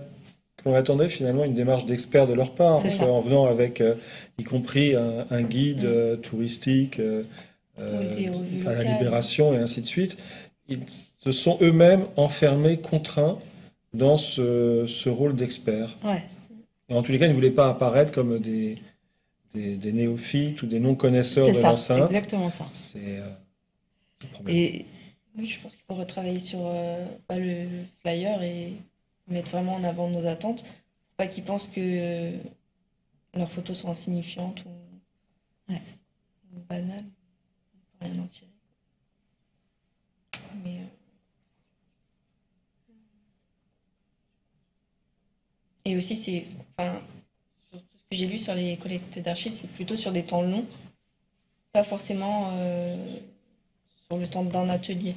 attendait finalement une démarche d'expert de leur part, parce qu'en venant avec, euh, y compris un, un guide Mm. euh, touristique euh, euh, à la. Libération et ainsi de suite, ils se sont eux-mêmes enfermés, contraints dans ce, ce rôle d'expert. Ouais. Et en tous les cas, ils ne voulaient pas apparaître comme des, des, des néophytes ou des non-connaisseurs C'est de l'enceinte. exactement ça. C'est euh, le problème. Et Oui, je pense qu'il faut retravailler sur euh, le flyer et mettre vraiment en avant nos attentes. Pour pas qu'ils pensent que euh, leurs photos sont insignifiantes ou, Ouais. ou banales. On peut rien en tirer. Mais, euh, Et aussi, c'est. Enfin, sur tout ce que j'ai lu sur les collectes d'archives, c'est plutôt sur des temps longs, pas forcément euh, sur le temps d'un atelier.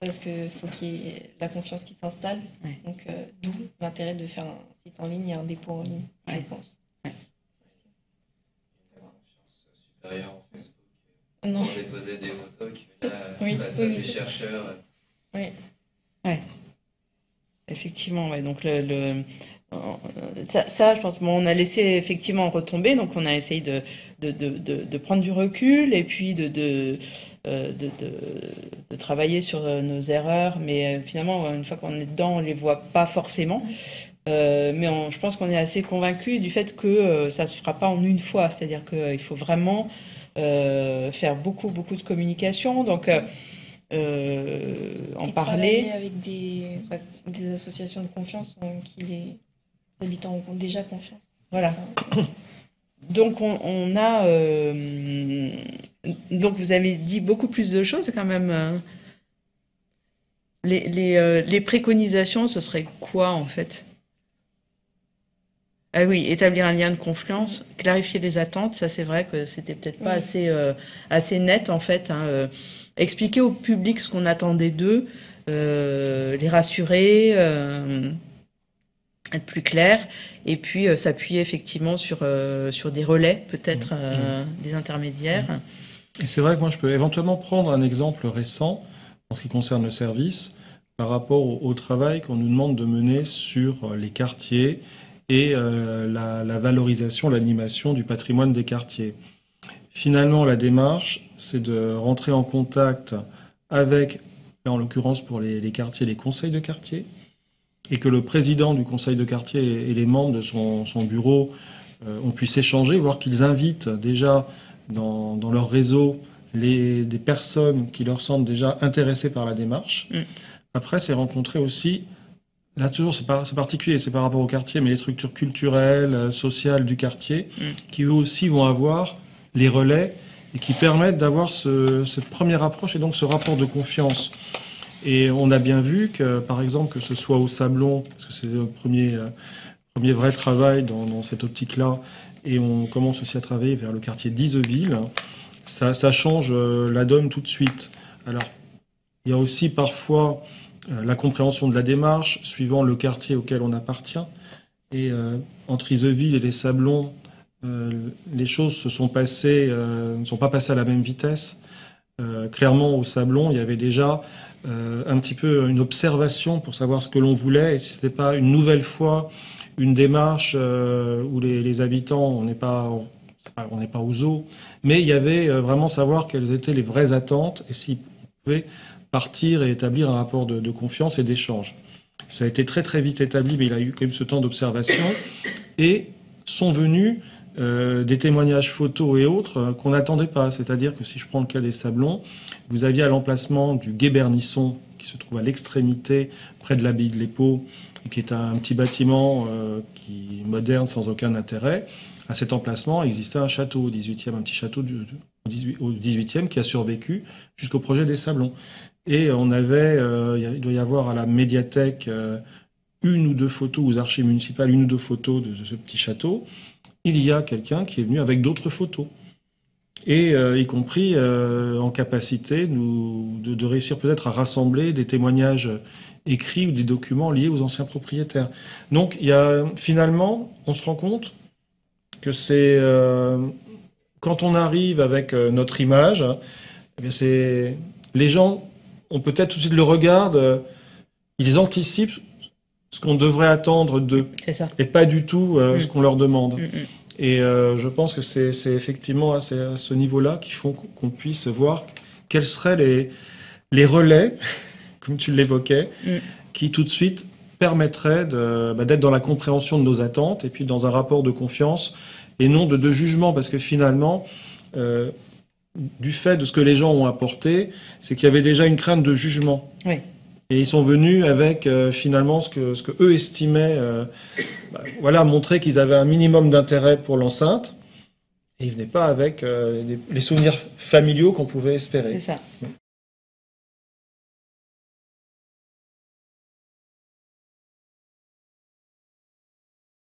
Parce qu'il faut qu'il y ait la confiance qui s'installe. Ouais. Donc, euh, d'où l'intérêt de faire un site en ligne et un dépôt en ligne, Ouais. je pense. en Facebook. Non. Pour déposer des photos qui venaient à- Oui, oui, à oui, des chercheurs. Effectivement, ouais. Donc euh, ça, je pense, on a laissé effectivement retomber, donc on a essayé de, prendre du recul et puis de, euh, travailler sur euh, nos erreurs, mais finalement, une fois qu'on est dedans, on les voit pas forcément. Mais je pense qu'on est assez convaincu du fait que ça se fera pas en une fois, c'est-à-dire qu'il faut vraiment faire beaucoup, beaucoup de communication. Donc, euh, en parler. avec des, bah, des associations de confiance en qui les habitants ont déjà confiance. Voilà. [coughs] Donc on, on a euh, donc vous avez dit beaucoup plus de choses quand même. Les, les, euh, les préconisations, ce serait quoi en fait? Ah oui, établir un lien de confiance, clarifier les attentes, ça c'est vrai que c'était peut-être pas Oui. assez, euh, assez net en fait. hein. Expliquer au public ce qu'on attendait d'eux, les rassurer, être plus clair, et puis s'appuyer effectivement sur, sur des relais, peut-être mmh. des intermédiaires. Et c'est vrai que moi, je peux éventuellement prendre un exemple récent en ce qui concerne le service par rapport au, travail qu'on nous demande de mener sur les quartiers et euh, la, valorisation, l'animation du patrimoine des quartiers. Finalement, la démarche, c'est de rentrer en contact avec, en l'occurrence pour les, quartiers, les conseils de quartier, et que le président du conseil de quartier et les membres de son, bureau euh, on puisse échanger, voire qu'ils invitent déjà dans, leur réseau les, des personnes qui leur semblent déjà intéressées par la démarche. Mm. Après, c'est rencontrer aussi, là toujours c'est particulier, c'est par rapport au quartier, mais les structures culturelles, euh, sociales du quartier, mm. qui eux aussi vont avoir les relais et qui permettent d'avoir ce, cette première approche et donc ce rapport de confiance. Et on a bien vu que, par exemple, que ce soit au Sablon, parce que c'est le premier, euh, premier vrai travail dans, cette optique-là, et on commence aussi à travailler vers le quartier d'Iseville, ça, change euh, la donne tout de suite. Alors, il y a aussi parfois euh, la compréhension de la démarche suivant le quartier auquel on appartient. Et entre Iseville et les Sablons, les choses passées, ne sont pas passées à la même vitesse. clairement, au Sablon, il y avait déjà un petit peu une observation pour savoir ce que l'on voulait, et ce n'était pas une nouvelle fois une démarche euh, où les, habitants, on n'est pas, on n'est pas aux eaux, mais il y avait euh, vraiment savoir quelles étaient les vraies attentes et s'ils pouvaient partir et établir un rapport de, confiance et d'échange. Ça a été très très vite établi, mais il a eu quand même ce temps d'observation et sont venus euh, des témoignages photos et autres qu'on n'attendait pas. C'est-à-dire que si je prends le cas des Sablons, vous aviez à l'emplacement du Gué Bernisson, qui se trouve à l'extrémité près de l'abbaye de l'Épau, qui est un petit bâtiment euh, qui moderne sans aucun intérêt. À cet emplacement existait un château au 18e, un petit château au 18e qui a survécu jusqu'au projet des Sablons. Et on avait, euh, il doit y avoir à la médiathèque euh, une ou deux photos, aux archives municipales, une ou deux photos de, ce petit château. Il y a quelqu'un qui est venu avec d'autres photos et y compris en capacité nous, de, de réussir peut-être à rassembler des témoignages écrits ou des documents liés aux anciens propriétaires. Donc il y a, finalement, on se rend compte que c'est euh, quand on arrive avec euh, notre image, eh c'est les gens ont peut-être tout de suite le regard, euh, ils anticipent ce qu'on devrait attendre d'eux et pas du tout ce mm. qu'on leur demande. Mm, Et je pense que c'est effectivement à ce, niveau-là qu'il faut qu'on puisse voir quels seraient les, les relais [laughs] comme tu l'évoquais, mm. qui tout de suite permettrait bah, d'être dans la compréhension de nos attentes et puis dans un rapport de confiance et non de, de jugement, parce que finalement, euh, du fait de ce que les gens ont apporté, c'est qu'il y avait déjà une crainte de jugement. Et ils sont venus avec euh, finalement ce que, ce que eux estimaient, euh, bah, voilà, montrer qu'ils avaient un minimum d'intérêt pour l'enceinte. Et ils venaient pas avec les, les, souvenirs familiaux qu'on pouvait espérer. C'est ça.